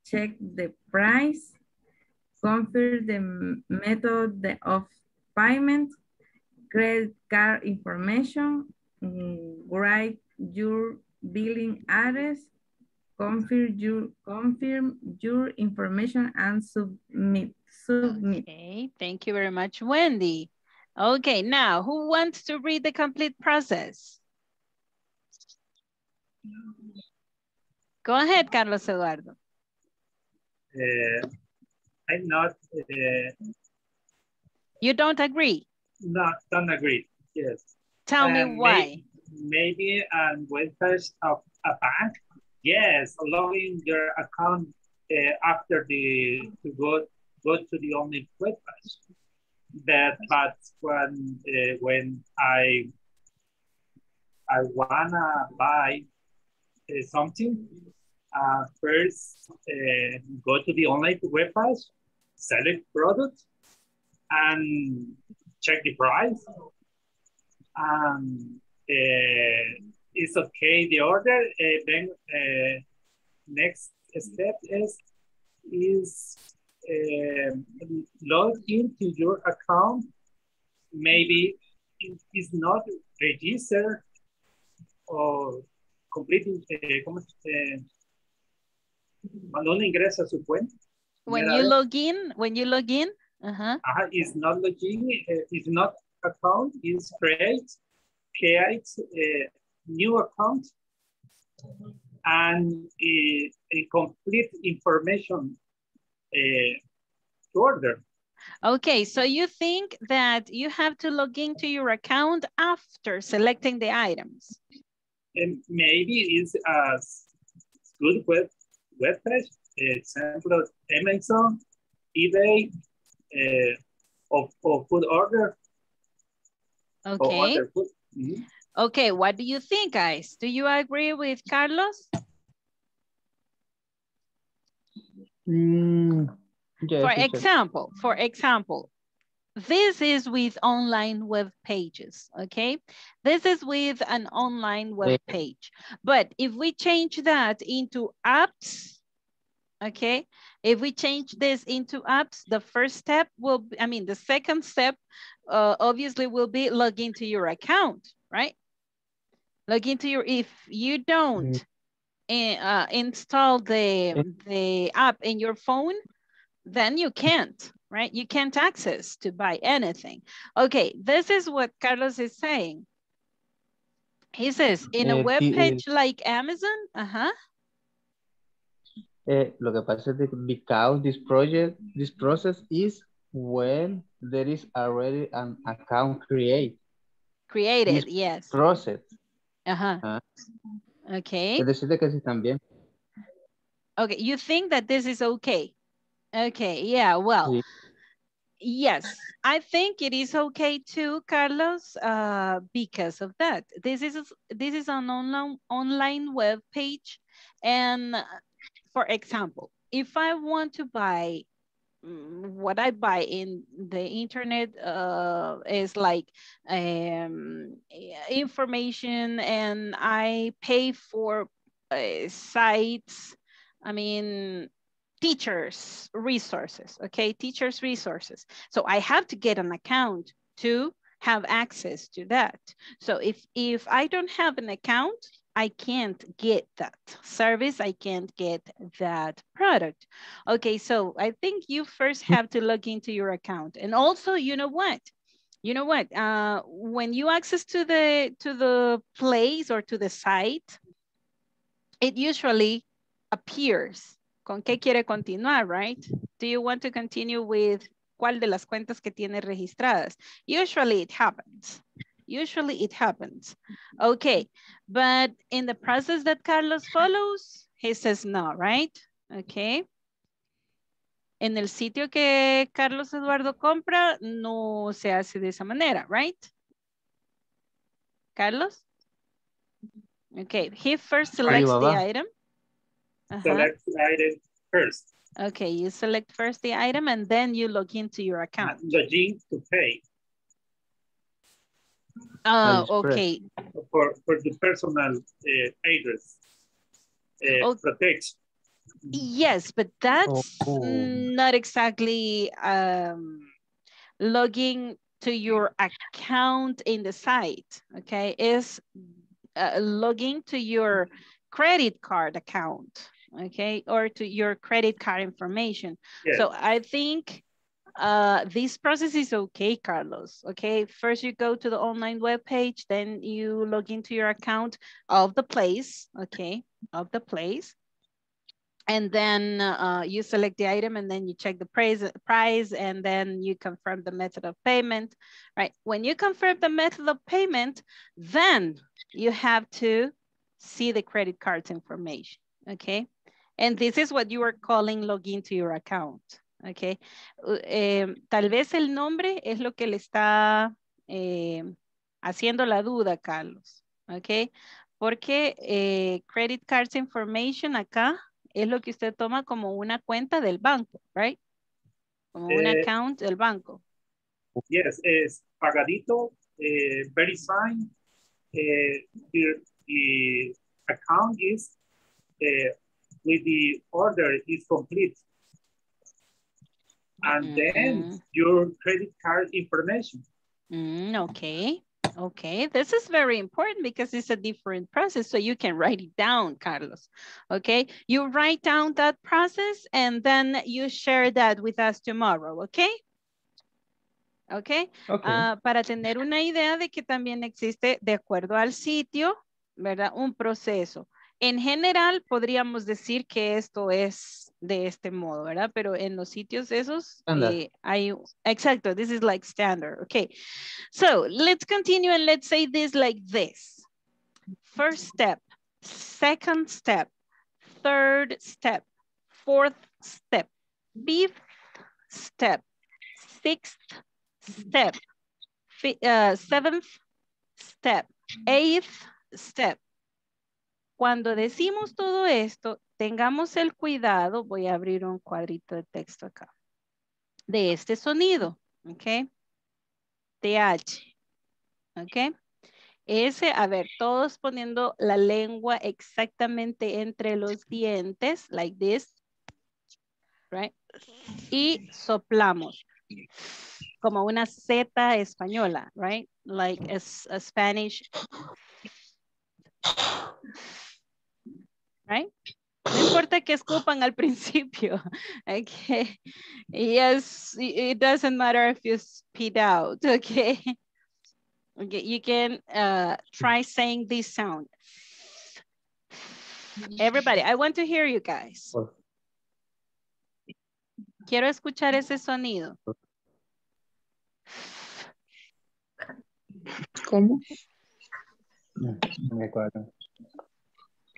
Check the price. Confirm the method of payment. Credit card information. mm, Write your billing address. Confirm your, confirm your information and submit. Submit. Okay, thank you very much, Wendy. Okay, now who wants to read the complete process? Go ahead, Carlos Eduardo. Uh, I'm not, uh, You don't agree? not, don't agree, yes. Tell me Uh, may- why. Maybe on webpage of a bank, yes, login your account uh, after the, to go, go to the only webpage. That, but when, uh, when I, I wanna buy uh, something, uh, first uh, go to the online webpage, select product, and check the price. Um, uh, it's okay the order. Uh, then uh, next step is is uh, log into your account. Maybe it is not registered or completing. Uh, ¿cómo se- eh, cuando uno ingresa a su cuenta. When you vez. log in, when you log in, uh-huh. Ajá, is not login, uh, is not account, is create, create a new account and uh, a complete information uh, to order. Okay, so you think that you have to log into your account after selecting the items. And maybe it's a good web web page, example Amazon, eBay, uh, or, or food order. or Okay. other food. Mhm. Okay, what do you think, guys? Do you agree with Carlos? Mm, yes, For example, for example, this is with online web pages, okay? This is with an online web page. But if we change that into apps, okay? If we change this into apps, the first step will, be, I mean, the second step uh, obviously will be log into your account, right? Log into your, if you don't eh, uh, install the, the app in your phone, then you can't, right? You can't access to buy anything. Okay, this is what Carlos is saying. He says, in a Eh, web eh, page like Amazon, uh-huh, Eh, lo que pasa es que because this project, this process is when there is already an account created. created, This yes. Process. Uh-huh. Okay. Que sí también. Okay, you think that this is okay? Okay, yeah, well, Sí. yes, I think it is okay too, Carlos, uh, because of that. This is this is an online online web page, and uh, for example, if I want to buy what I buy in the internet uh, is like um, information and I pay for uh, sites, I mean, teachers resources, okay? Teachers resources. So I have to get an account to have access to that. So if, if I don't have an account, I can't get that service. I can't get that product. Okay, so I think you first have to log into your account. And also, you know what? You know what? Uh, when you access to the to the place or to the site, it usually appears. ¿Con qué quiere continuar, right? Do you want to continue with cuál de las cuentas que tiene registradas? Usually it happens. Usually it happens. Okay, but in the process that Carlos follows, he says no, right? Okay. En el sitio que Carlos Eduardo compra, no se hace de esa manera, right? Carlos? Okay, he first selects the va. item. Uh-huh. Select item first. Okay, you select first the item and then you log into your account. Login to pay Oh, okay. for, for the personal uh, address. Uh, protect. Yes, but that's Oh. not exactly um, logging to your account in the site, okay? Is uh, logging to your credit card account, okay? Or to your credit card information. So I think uh, this process is okay, Carlos, okay? First you go to the online webpage, then you log into your account of the place, okay? Of the place. And then uh, you select the item and then you check the price, price and then you confirm the method of payment, right? When you confirm the method of payment, then you have to see the credit card's information, okay? And this is what you are calling login to your account, okay? Em, tal vez el nombre es lo que le está eh, haciendo la duda, Carlos, okay? Porque eh, credit cards information acá es lo que usted toma como una cuenta del banco, right? Como un Eh, account del banco. Yes, es pagadito, eh, very fine. The, the account is with the order is complete. And then your credit card information. Mm, okay, okay. This is very important because it's a different process. So you can write it down, Carlos. Okay, you write down that process and then you share that with us tomorrow, okay? Okay. Ok. Ah, para tener una idea de que también existe, de acuerdo al sitio, ¿verdad? Un proceso. En general, podríamos decir que esto es de este modo, ¿verdad? Pero en los sitios esos eh, hay, exacto, this is like standard, okay. So let's continue and let's say this like this. First step, second step, third step, fourth step, fifth step, sixth step, uh, seventh step, eighth step. Cuando decimos todo esto, tengamos el cuidado, voy a abrir un cuadrito de texto acá, de este sonido, ¿ok? TH, ¿ok? Ese, a ver, todos poniendo la lengua exactamente entre los dientes, like this, right? Y soplamos, como una Z española, right? Like a, a Spanish, right? No importa que escupan al principio, okay? Yes, it doesn't matter if you spit out, okay? Okay, you can uh, try saying this sound. Everybody, I want to hear you guys. Quiero escuchar ese sonido. ¿Cómo? No me acuerdo.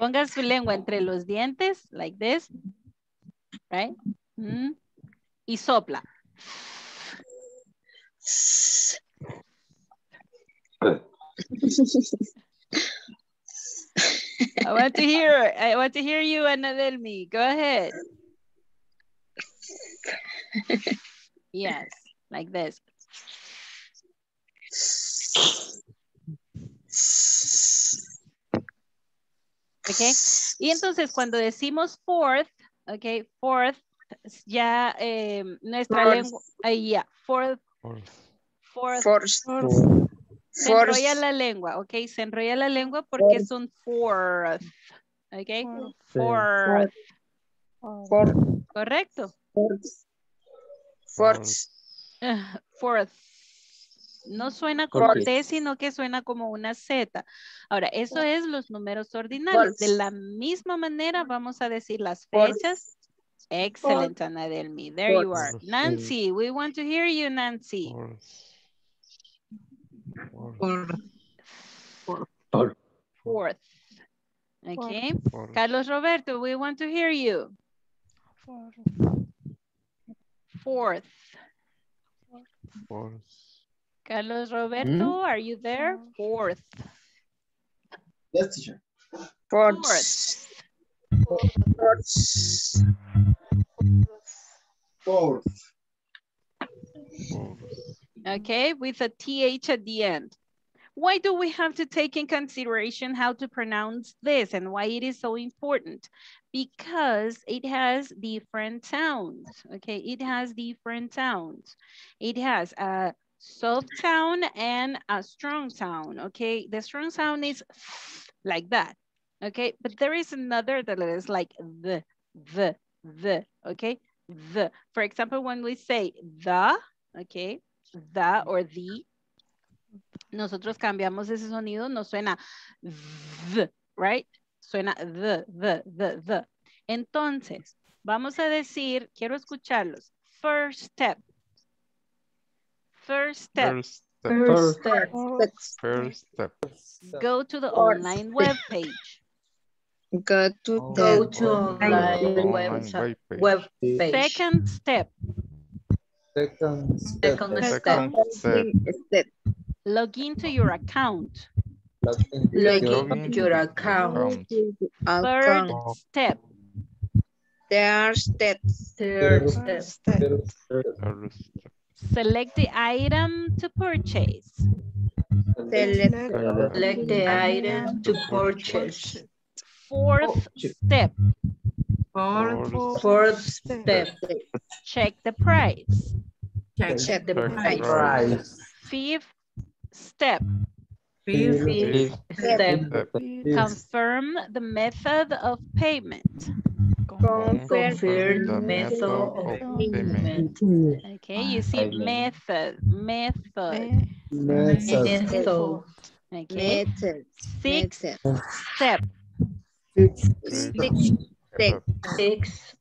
Ponga su lengua entre los dientes, like this, right? Mm. Y sopla. I want to hear, I want to hear you, Ana Delmi. Go ahead. Yes, like this. Okay. Y entonces cuando decimos fourth, okay, fourth, ya eh, nuestra Fourth. lengua, ahí ya, fourth, fourth, Fourth. se Fourth. enrolla la lengua, ok, se enrolla la lengua porque es un fourth, ok, fourth, Fourth. correcto, Fourth. Fourth. Fourth. No suena Fourth. como T, sino que suena como una Z. Ahora, eso es los números ordinales. De Fourth. la misma manera vamos a decir las Fourth. fechas. Excellent, Ana Delmi. There you are. Fourth. Nancy, we want to hear you, Nancy. Fourth. Okay. Carlos Roberto, we want to hear you. Fourth. Carlos Roberto, mm-hmm. are you there? Fourth. Yes, teacher. Fourth. Fourth. Fourth. Okay, with a TH at the end. Why do we have to take in consideration how to pronounce this and why it is so important? Because it has different sounds, okay? It has different sounds. It has a soft sound and a strong sound, okay? The strong sound is like that, okay? But there is another that is like the, the, the, okay? The. For example, when we say the, okay? The or the, nosotros cambiamos ese sonido, no suena the, right? Suena the, the, the, the. Entonces, vamos a decir, quiero escucharlos. First step. First step. First step. First step. First step. Go to the Fourth. Oh. online web page. Go to Go the to online Online website, web web page. Second step. Second step. Second step. Second step. step. Log into your account. Log into your account. Account. Third Account. step. Third step. Third First step. step. Third step. Select the item to purchase. Select Select the item to purchase. Fourth oh, step. Fourth Fourth step. Check the price. Check Check the the price. price. Fifth step. Fifth Fifth step. step. Confirm the method of payment. Confirm Confirm the method of payment. Okay, you see method, method. Method. Method. Okay, method. sixth Method. step. Six step. Six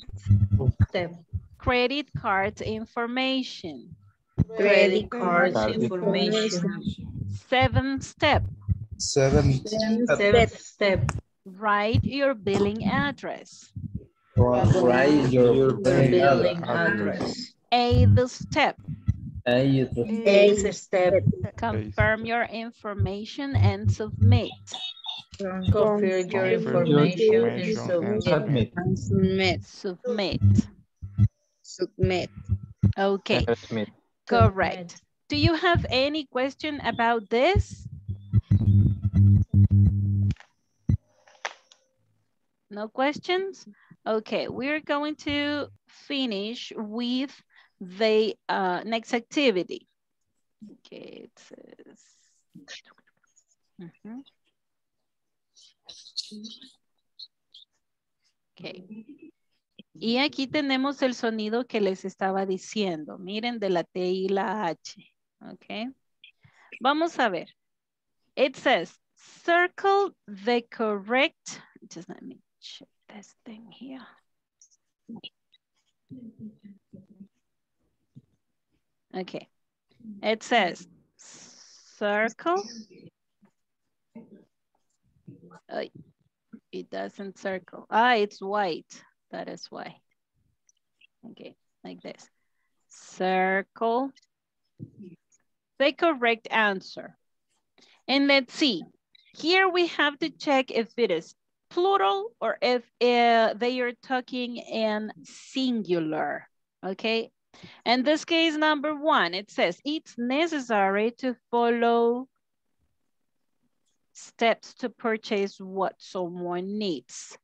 step. Credit card information. Credit card Card information. Seventh step. Seven. Seventh step. Write your billing address. Write your Billing address. Eighth step. Eighth step. Confirm your information and submit. Confirm your information and submit. Submit. Submit. Submit. Okay, Submit. correct. Do you have any question about this? No questions? Okay, we're going to finish with the uh, next activity. Okay, it says. Mhm. Okay. Y aquí tenemos el sonido que les estaba diciendo. Miren de la T y la H. Ok. Vamos a ver. It says, circle the correct, just let me check this thing here. Okay. It says, circle. Ay, it doesn't circle. Ah, it's white. That is why. Okay, like this. Circle the correct answer. And let's see. Here we have to check if it is plural or if uh, they are talking in singular. Okay. In this case, number one, it says it's necessary to follow steps to purchase what someone needs.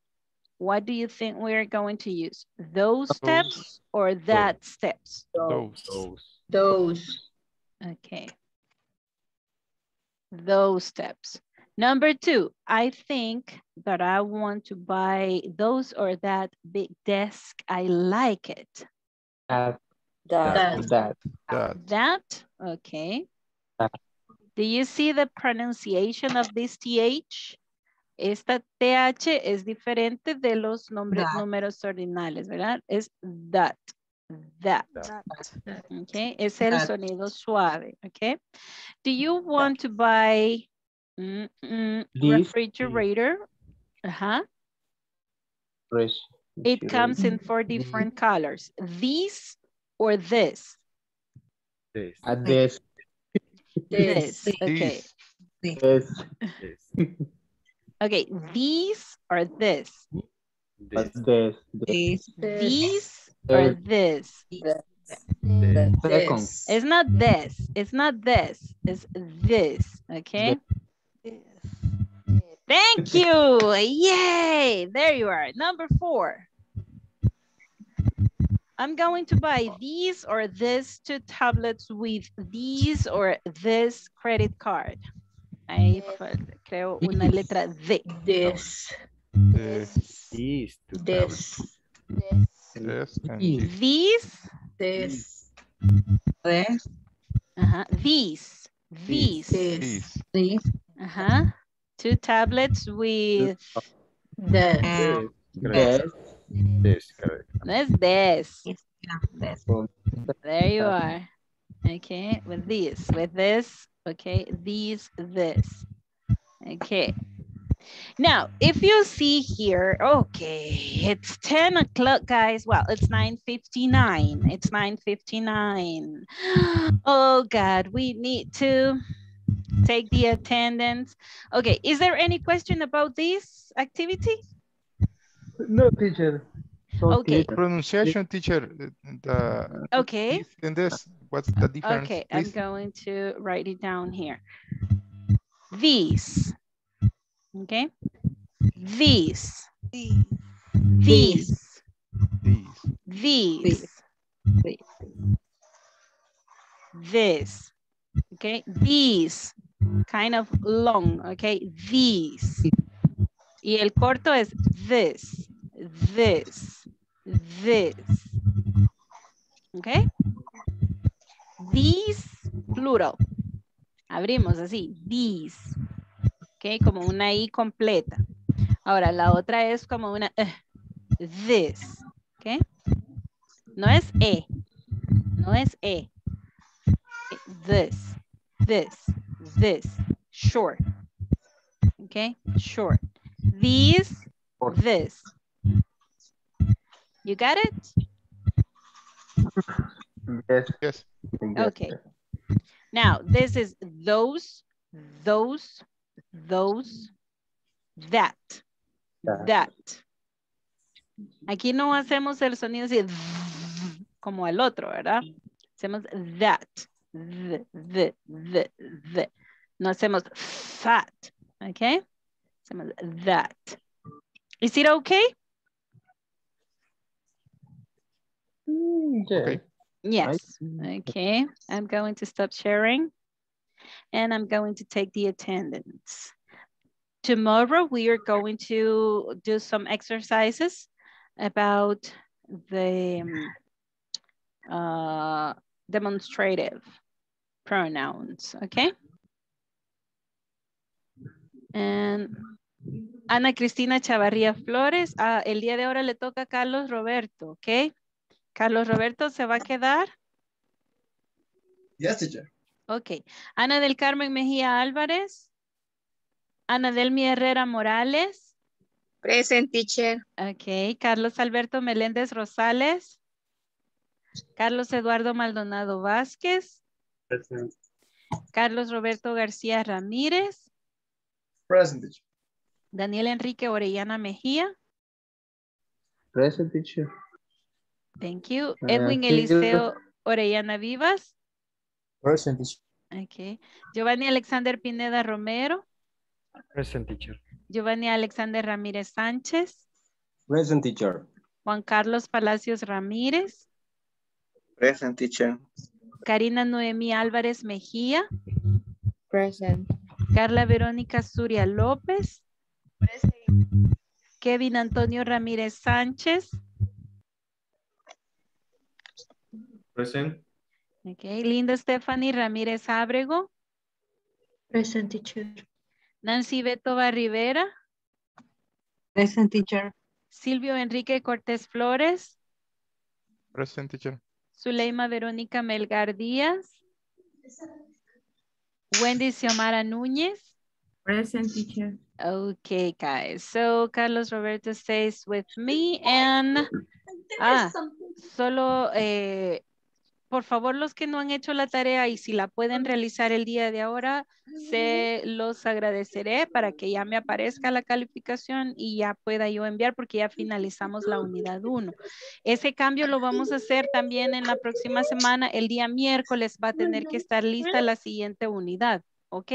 What do you think we're going to use? Those steps or that steps? Those. Those. Okay. Those steps. Number two, I think that I want to buy those or that big desk. I like it. That. That. That. That. That, okay. That. Do you see the pronunciation of this TH? Esta TH es diferente de los nombres, That. números ordinales, ¿verdad? Es that, that. Okay, es el That. sonido suave, okay? Do you want to buy mm, mm, This. refrigerator? Uh-huh. Fresh. It comes in four different colors. These or this? This. At this. This, okay. This. This. Okay, these or this? At this. This. These or this? this. Second. It's not this. It's not this. It's this. Okay. Thank you. Yay. There you are. Number four. I'm going to buy these or this two tablets with these or this credit card. Ahí creo una letra D. This. This. These two This. This and These. This. This. Uh-huh. These. These. these. This. Uh-huh. Two tablets with the. This. This. There you are. Okay, with this, with this, okay, these, this. Okay. Now, if you see here, okay, it's 10 o'clock, guys. Well, it's 9.59. It's 9.59. Oh, God, we need to take the attendance. Okay, is there any question about this activity? No, teacher. So Okay. Pronunciation teacher. The Okay. this and this. What's the difference? Okay, I'm going to write it down here. These. Okay. These. These. These. These. These. This. Okay. These. Kind of long. Okay. These. Y el corto es this. This. This. Okay. These, plural. Abrimos así, these. Ok, como una I completa. Ahora, la otra es como una eh, this. Ok. No es E. No es E. This, this, this. Short. Okay, short. These, this. You got it? Yes. Yes. Okay. Now, this is those, those, those, that, that. Aquí no hacemos el sonido así como el otro, ¿verdad? Hacemos that, the, the, the, the. No hacemos fat, ¿ok? Hacemos that. Is it okay? Okay. Yes. Okay. I'm going to stop sharing and I'm going to take the attendance. Tomorrow we are going to do some exercises about the um, uh, demonstrative pronouns. Okay. And Ana Cristina Chavarría Flores, ah, el día de ahora le toca a Carlos Roberto, ¿ok? Carlos Roberto se va a quedar. Yes, teacher. Ok. Ana del Carmen Mejía Álvarez. Ana Delmi Herrera Morales. Present, teacher. Ok. Carlos Alberto Meléndez Rosales. Carlos Eduardo Maldonado Vázquez. Present. Carlos Roberto García Ramírez. Present, teacher. Daniel Enrique Orellana Mejía. Present teacher. Thank you. Ah, Edwin Eliseo Orellana Vivas. Present, teacher. Okay. Giovanni Alexander Pineda Romero. Present teacher. Giovanni Alexander Ramírez Sánchez. Present teacher. Juan Carlos Palacios Ramírez. Present teacher. Karina Noemí Álvarez Mejía. Present. Carla Verónica Suria López. Kevin Antonio Ramírez Sánchez. Present. Okay. Linda Stephanie Ramírez Ábrego. Present teacher. Nancy Betova Rivera. Present teacher. Silvio Enrique Cortés Flores. Present teacher. Zuleima Verónica Melgar Díaz. Wendy Xiomara Núñez. Present teacher. Okay, guys. So Carlos Roberto stays with me and ah, solo eh, por favor los que no han hecho la tarea y si la pueden realizar el día de ahora, se los agradeceré para que ya me aparezca la calificación y ya pueda yo enviar porque ya finalizamos la unidad 1. Ese cambio lo vamos a hacer también en la próxima semana. El día miércoles va a tener que estar lista la siguiente unidad, ¿ok?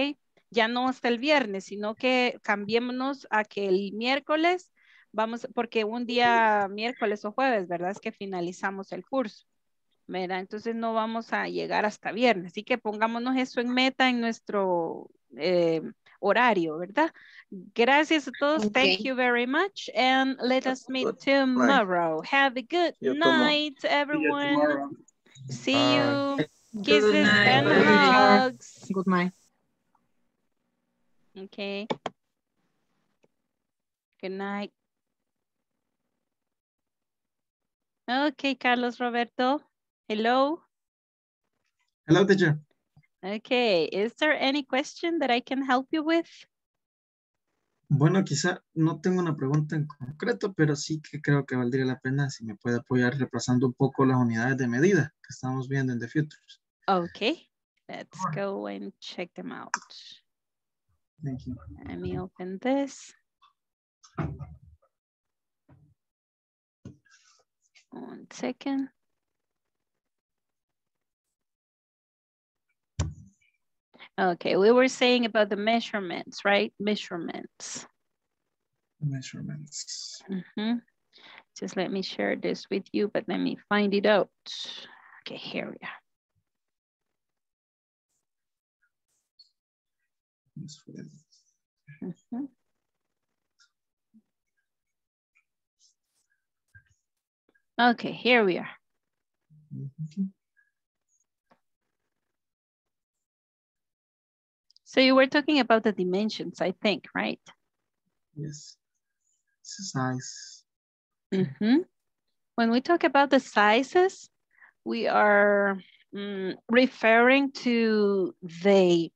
Ya no hasta el viernes, sino que cambiémonos a que el miércoles vamos, porque un día miércoles o jueves, ¿verdad? Es que finalizamos el curso. ¿Verdad? Entonces no vamos a llegar hasta viernes. Así que pongámonos eso en meta en nuestro eh, horario, ¿verdad? Gracias a todos. Thank you very much. And let us meet tomorrow. Have a good night, everyone. See Bye. you. Kisses night. and hugs. Good night. Okay. Good night. Okay, Carlos Roberto. Hello. Hello, teacher. Okay, is there any question that I can help you with? Bueno, quizá no tengo una pregunta en concreto, pero sí que creo que valdría la pena si me puede apoyar repasando un poco las unidades de medida que estamos viendo en The Futures. Okay, let's go and check them out. Thank you. Let me open this. One second. Okay, we were saying about the measurements, right? Measurements. Measurements. Mhm. Just let me share this with you, but let me find it out. Okay, here we are. Mhm. Okay, here we are. So you were talking about the dimensions, I think, right? Yes. Size. Mhm. When we talk about the sizes, we are mm, referring to the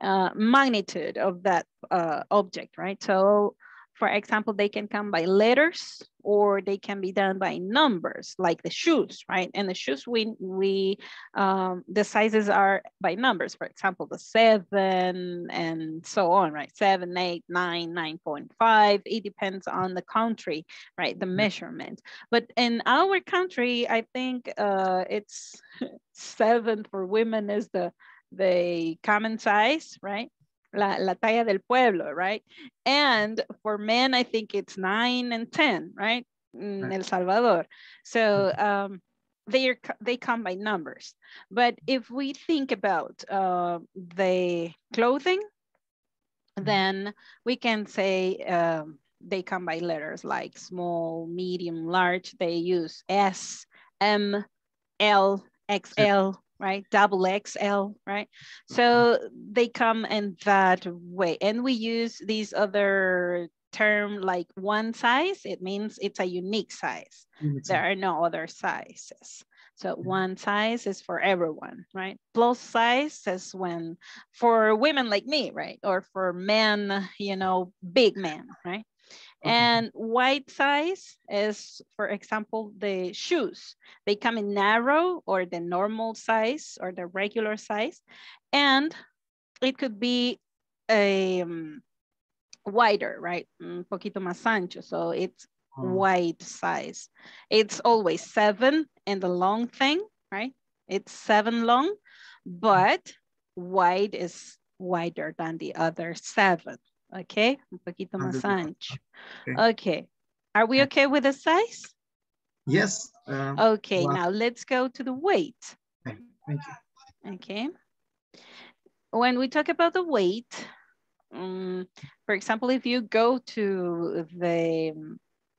uh, magnitude of that uh, object, right? So for example, they can come by letters or they can be done by numbers like the shoes, right? And the shoes, we, we um, the sizes are by numbers, for example, the seven and so on, right? Seven, eight, nine, 9.5, it depends on the country, right? The measurement. But in our country, I think uh, it's seven for women is the, the common size, right? La, la talla del pueblo, right? And for men, I think it's nine and 10, right? In El Salvador. So um, they, are, they come by numbers. But if we think about uh, the clothing, then we can say um, they come by letters like small, medium, large. They use S, M, L, XL, right? Double XL, right? So they come in that way. And we use these other term like one size, it means it's a unique size. Mm-hmm. There are no other sizes. So mm-hmm. one size is for everyone, right? Plus size is when for women like me, right? Or for men, you know, big men, right? And white size is, for example, the shoes. They come in narrow or the normal size or the regular size. And it could be a um, wider, right? Un poquito más ancho. So it's wide size. It's always seven in the long thing, right? It's seven long, but wide is wider than the other seven. Okay, un poquito más ancho. Okay, are we okay with the size? Yes. uh, Okay, well, now let's go to the weight. Thank you. Okay. When we talk about the weight, um, for example, if you go to the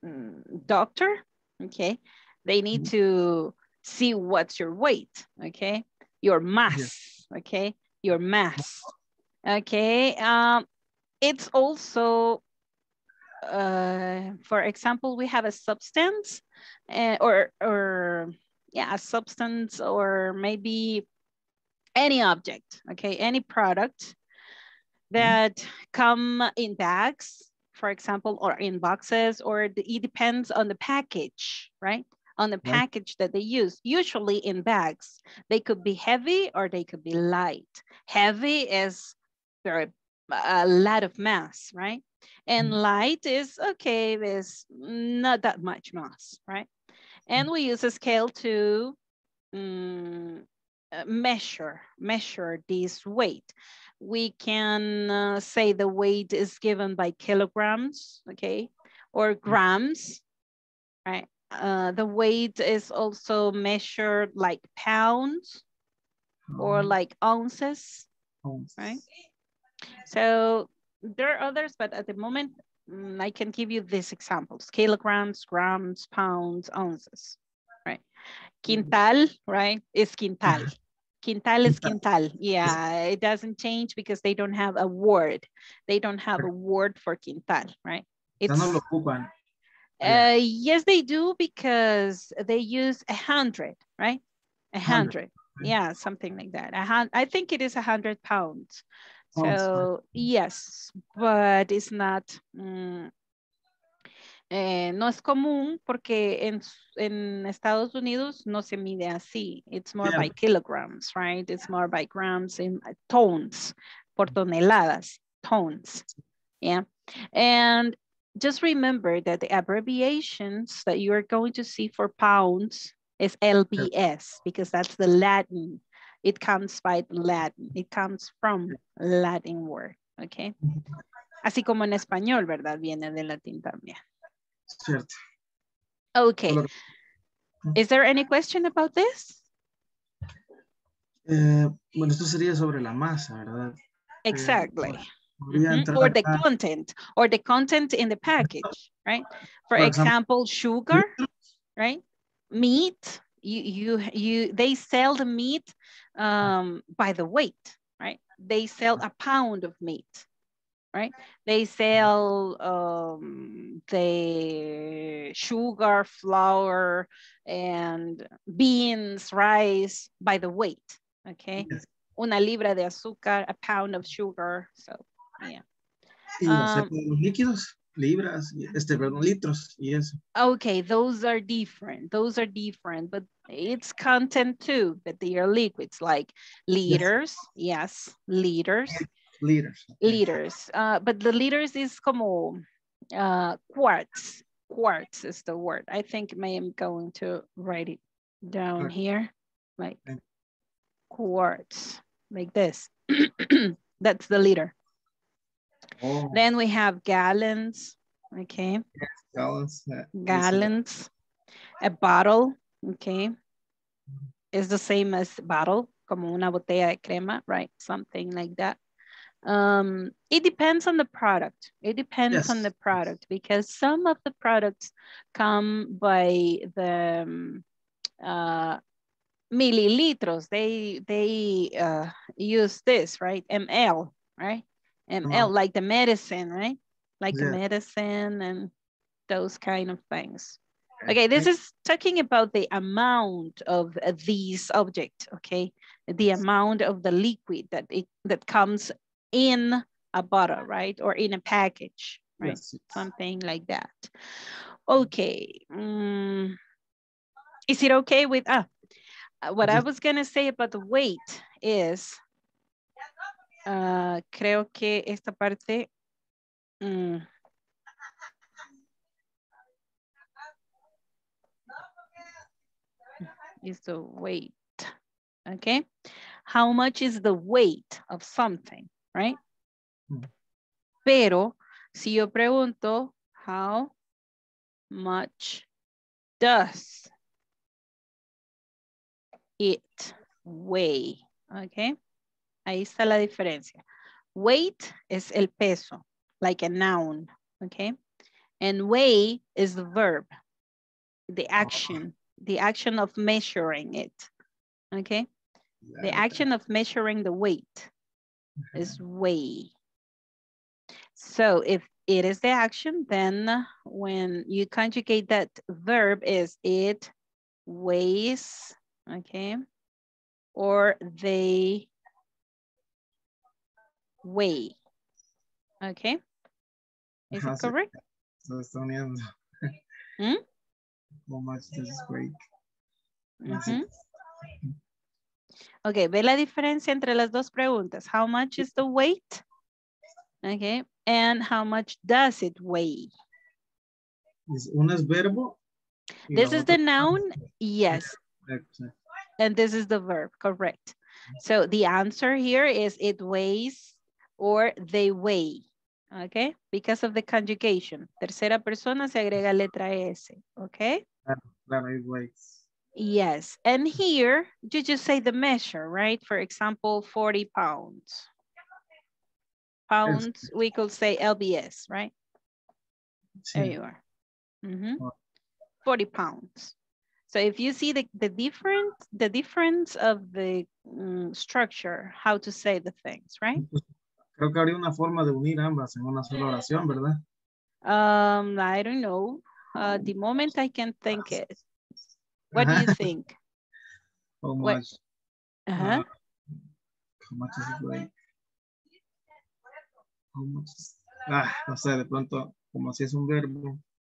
um, doctor, okay, they need to see what's your weight, okay, your mass, okay, your mass, okay. Um, it's also, uh, for example, we have a substance uh, or, or yeah, a substance or maybe any object, okay, any product that come in bags, for example, or in boxes, or the- it depends on the package, right? On the Right. package that they use, usually in bags. They could be heavy or they could be light. Heavy is very a lot of mass, right? And light is okay, there's not that much mass, right? And we use a scale to uh, measure, measure this weight. We can uh, say the weight is given by kilograms, okay, or grams, right? Uh, the weight is also measured like pounds or like ounces, right? So there are others, but at the moment, mm, I can give you these examples, kilograms, grams, pounds, ounces, right? Quintal, right, is quintal. Quintal is quintal. Yeah, it doesn't change because they don't have a word. They don't have a word for quintal, right? It's, no lo ocupan. uh, yes, they do because they use a hundred, right? A hundred. Yeah, something like that. A hun- I think it is a hundred pounds. Right. So yes, but it's not. mm, eh, no es común porque en, en Estados Unidos no se mide así. It's more Yeah. by kilograms, right? It's more by grams in uh, tons, por toneladas, tons. Yeah. And just remember that the abbreviations that you are going to see for pounds is LBS because that's the Latin. It comes by Latin. It comes from Latin word, okay? Así como en español, ¿verdad? Viene de latín también. Cierto. Okay. Is there any question about this? Eh, bueno, esto sería sobre la masa, ¿verdad? Exactly. Podría Mhm. Or the content, or the content in the package, right? For For example- example, sugar, right? Meat, you, you, you, they sell the meat um, by the weight, right? They sell a pound of meat, right? They sell um, the sugar, flour, and beans, rice by the weight, okay? Una libra de azúcar, a pound of sugar, so yeah. Um, libras, este, perdón, litros y eso. Okay, those are different. Those are different, but it's content too, but they are liquids like liters. Yes, liters, Liters. liters. Uh, but the liters is como uh, quarts. Quarts is the word. I think I am going to write it down here, like quarts, like this. That's the liter. Oh, Then we have gallons. Okay. gallons. uh, gallons. A bottle, okay, is the same as bottle, como una botella de crema, right? Something like that. Um, it depends on the product. It depends on the product because some of the products come by the um, uh, millilitros. They they uh, use this, right? ml, right? Ml, Uh-huh. like the medicine, right? Like the medicine and those kind of things. Okay, this is talking about the amount of uh, these objects, okay? The amount of the liquid that it that comes in a bottle, right? Or in a package, right? Yes. Something like that. Okay. mm, is it okay with, ah, uh, what I was gonna say about the weight is, ah, creo que esta parte, mm, is the weight, okay? How much is the weight of something, right? Mm. Pero si yo pregunto, how much does it weigh? Okay, ahí está la diferencia. Weight es el peso, like a noun, okay? And weigh is the verb, the ah. action, the action of measuring it, okay? The action of measuring the weight is weigh. So if it is the action, then when you conjugate that verb is it weighs, okay? Or they weigh, okay? Is it correct? Se está uniendo. ¿Mm? How much does it weigh? Ujú. Ok, ve la diferencia entre las dos preguntas. How much is the weight? Okay, and how much does it weigh? Una es verbo. This is the noun, yes, and this is the verb, correct. So the answer here is it weighs or they weigh, okay? Because of the conjugation. Tercera persona se agrega letra S, okay? Claro, claro, it weighs. Yes, and here you just say the measure, right? For example, 40 pounds. Pounds, we could say LBS, right? There you are. Mhm. 40 pounds. So if you see the, the difference, the difference of the mm, structure, how to say the things, right? Creo que habría una forma de unir ambas en una sola oración, ¿verdad? Um, I don't know. Uh, the moment I can think it. What do you think? How much? Uh, how much does it weigh? How much is- Ah, no sé, de pronto, como si es un verbo,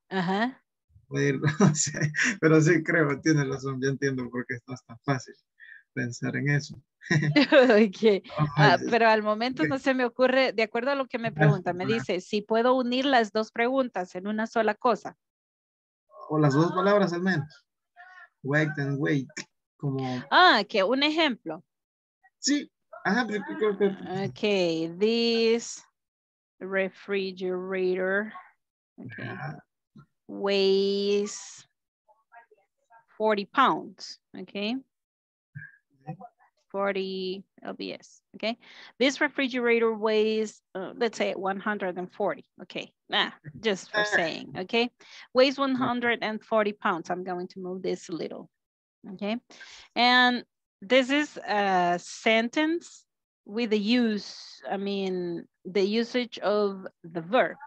Ajá. no sé, pero sí creo, tiene razón, ya entiendo por qué no es tan fácil pensar en eso. Ok. Ah, pero al momento no se me ocurre, de acuerdo a lo que me pregunta, me dice si puedo unir las dos preguntas en una sola cosa. O las dos palabras al menos. Wait and wait. Como, Ah, que un ejemplo. sí, ajá, que Okay, this refrigerator weighs 40 pounds, okay? 40 lbs, okay? This refrigerator weighs, uh, let's say 140, okay? Nah, just for saying, okay? Weighs 140 pounds. I'm going to move this a little, okay? And this is a sentence with the use, I mean, the usage of the verb,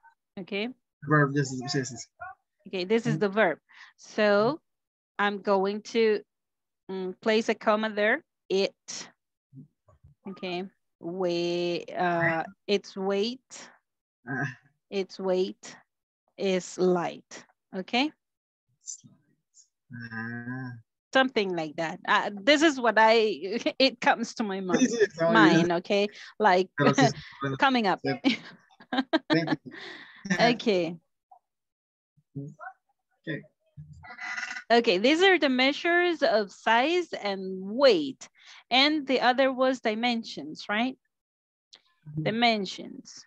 okay? Verb, yes, yes, yes. Okay, this is the verb. So I'm going to mm, place a comma there. It. Okay. Weight. Uh, its weight. Ah, Its weight is light. Okay. Something like that. Uh, this is what I. It comes to my mind. Sí, sí, está muy Mind. Okay. Like Pero sí, bueno, coming up. Okay. Okay. Okay, these are the measures of size and weight. And the other was dimensions, right? Dimensions.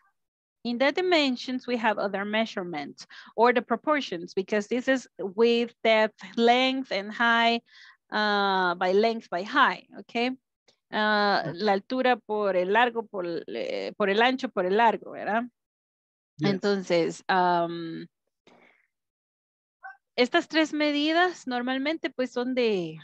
In the dimensions, we have other measurements or the proportions because this is width, depth, length, and high uh, by length by height, okay? Uh, la altura por el largo, por, eh, por el ancho, por el largo, ¿verdad? Yes. Entonces, um, estas tres medidas normalmente pues son de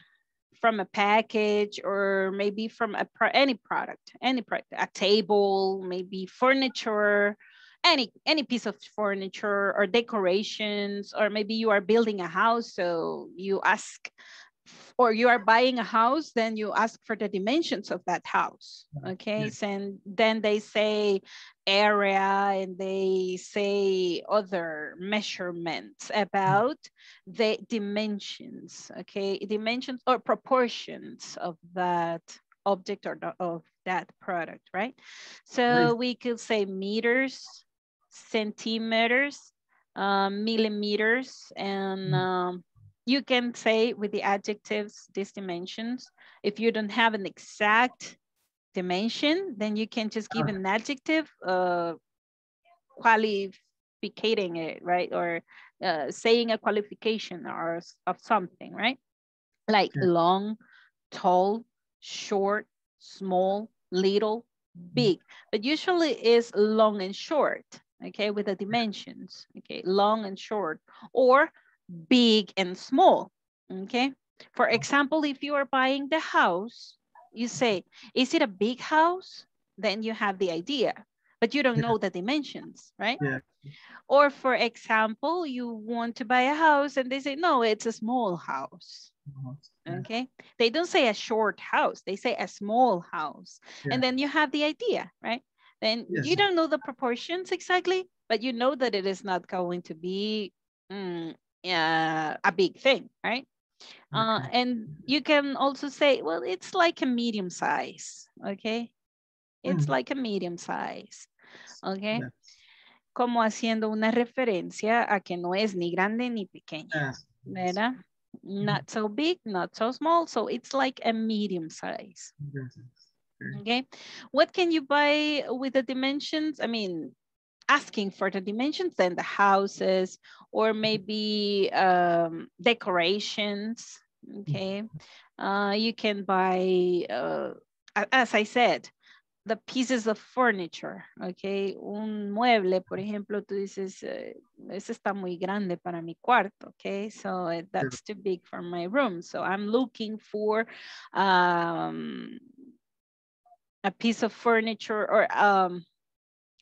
from a package or maybe from a pro any product, any product, a table, maybe furniture, any any piece of furniture or decorations, or maybe you are building a house, so you ask or you are buying a house, then you ask for the dimensions of that house. Okay. Yes. And then they say area and they say other measurements about the dimensions. Okay. Dimensions or proportions of that object or the- of that product, right? So Right. we could say meters, centimeters, um, millimeters, and um, you can say with the adjectives these dimensions. If you don't have an exact dimension, then you can just give an adjective uh, qualificating it, right? Or uh, saying a qualification or of something, right? Like Okay. long, tall, short, small, little, big. But usually is long and short, okay, with the dimensions, okay, long and short, or big and small, okay? For example, if you are buying the house, you say, is it a big house? Then you have the idea, but you don't know the dimensions, right? Yeah. Or for example, you want to buy a house and they say, no, it's a small house. Okay. They don't say a short house, they say a small house. Yeah. And then you have the idea, right? Then Yes. you don't know the proportions exactly, but you know that it is not going to be mm, uh, a big thing, right? Uh, and you can also say, well, it's like a medium size, okay? It's Mm. like a medium size, okay? Yeah. Como haciendo una referencia a que no es ni grande ni pequeño, Yes. ¿verdad? Not so big, not so small, so it's like a medium size, okay? What can you buy with the dimensions? I mean, asking for the dimensions, and the houses, or maybe um, decorations, okay? Uh, you can buy, uh, as I said, the pieces of furniture, okay? Un mueble, por ejemplo, tú dices, eh, ese está muy grande para mi cuarto, okay? So eh, that's too big for my room. So I'm looking for um, a piece of furniture or um,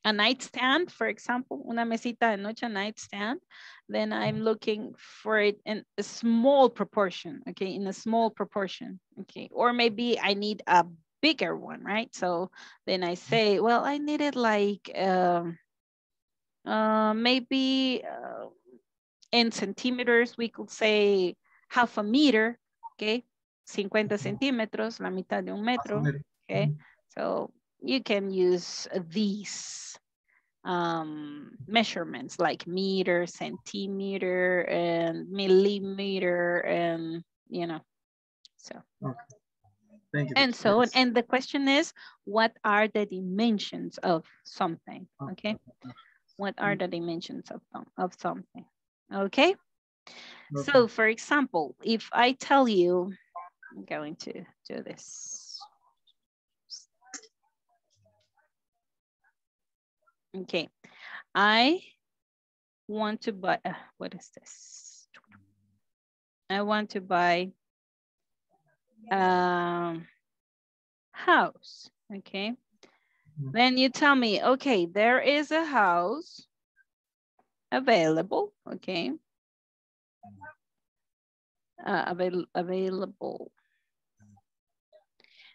a nightstand, for example, una mesita de noche, a nightstand, then I'm looking for it in a small proportion, okay, in a small proportion, okay, or maybe I need a bigger one, right? So then I say, well, I need it like um, uh, maybe uh, in centimeters, we could say half a meter, okay, 50 centímetros, la mitad de un metro, okay? So you can use these um, measurements like meter, centimeter, and millimeter, and you know, so. Okay. Thank you. And so on. And the question is, what are the dimensions of something? Okay. What are the dimensions of, of something? Okay. So for example, if I tell you, I'm going to do this. Okay. I want to buy, uh, what is this? I want to buy um, house, okay? Then you tell me, okay, there is a house available, okay? Uh, avail available.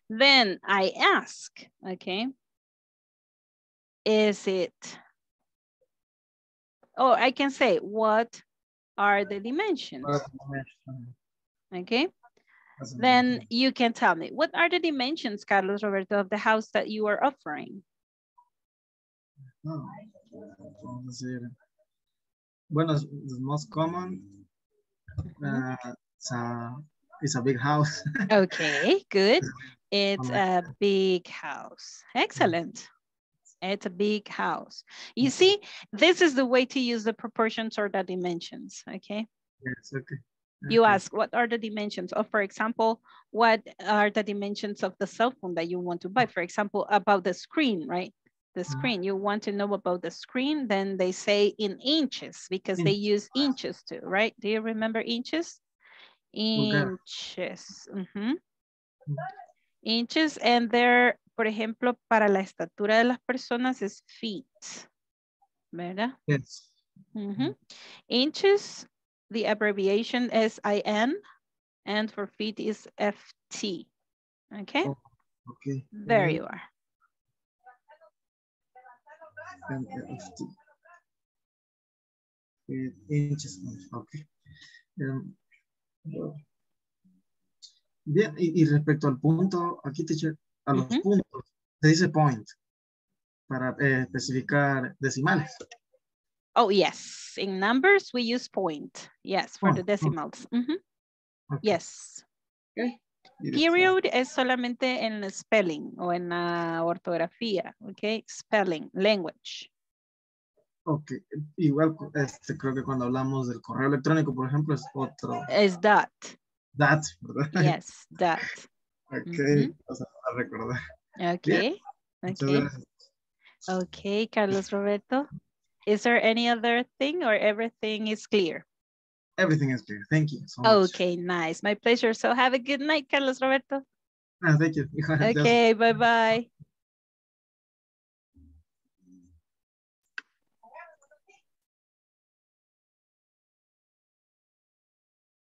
Then I ask, okay? Is it, oh, I can say, what are the dimensions? Okay. Then you can tell me, what are the dimensions, Carlos Roberto, of the house that you are offering? Vamos bueno, the most common, uh, it's, a, it's a big house. Okay, good. It's a big house. Excellent. It's a big house. You see, this is the way to use the proportions or the dimensions, okay? Yes, okay. You ask, what are the dimensions of, for example, what are the dimensions of the cell phone that you want to buy? For example, about the screen, right? The ah. screen, you want to know about the screen, then they say in inches because they use inches too, right? Do you remember inches? Inches. ujú. Inches, and they're, por ejemplo, para la estatura de las personas es feet, ¿verdad? Yes. Ujú. Inches, the abbreviation is IN, and for feet is FT. Okay, Okay. there you are. And, uh, the- eh, inches, okay. Um, Bien, y, y respecto al punto, aquí teacher, a los puntos, se dice point para eh, especificar decimales. Oh, yes, in numbers we use point. Yes, for Oh, the decimals. Ujú. Okay. Yes. Okay. Period es solamente en el spelling o en la ortografía, okay? Spelling, language. Ok, igual este, creo que cuando hablamos del correo electrónico, por ejemplo, es otro. Es that. That, ¿verdad? Yes, that. Ok, Ujú. vamos a recordar. Okay, Muchas okay. Okay, Carlos Roberto. Is there any other thing or everything is clear? Everything is clear. Thank you so much. Okay, nice. My pleasure. So have a good night, Carlos Roberto. Ah, thank you. Okay, bye-bye.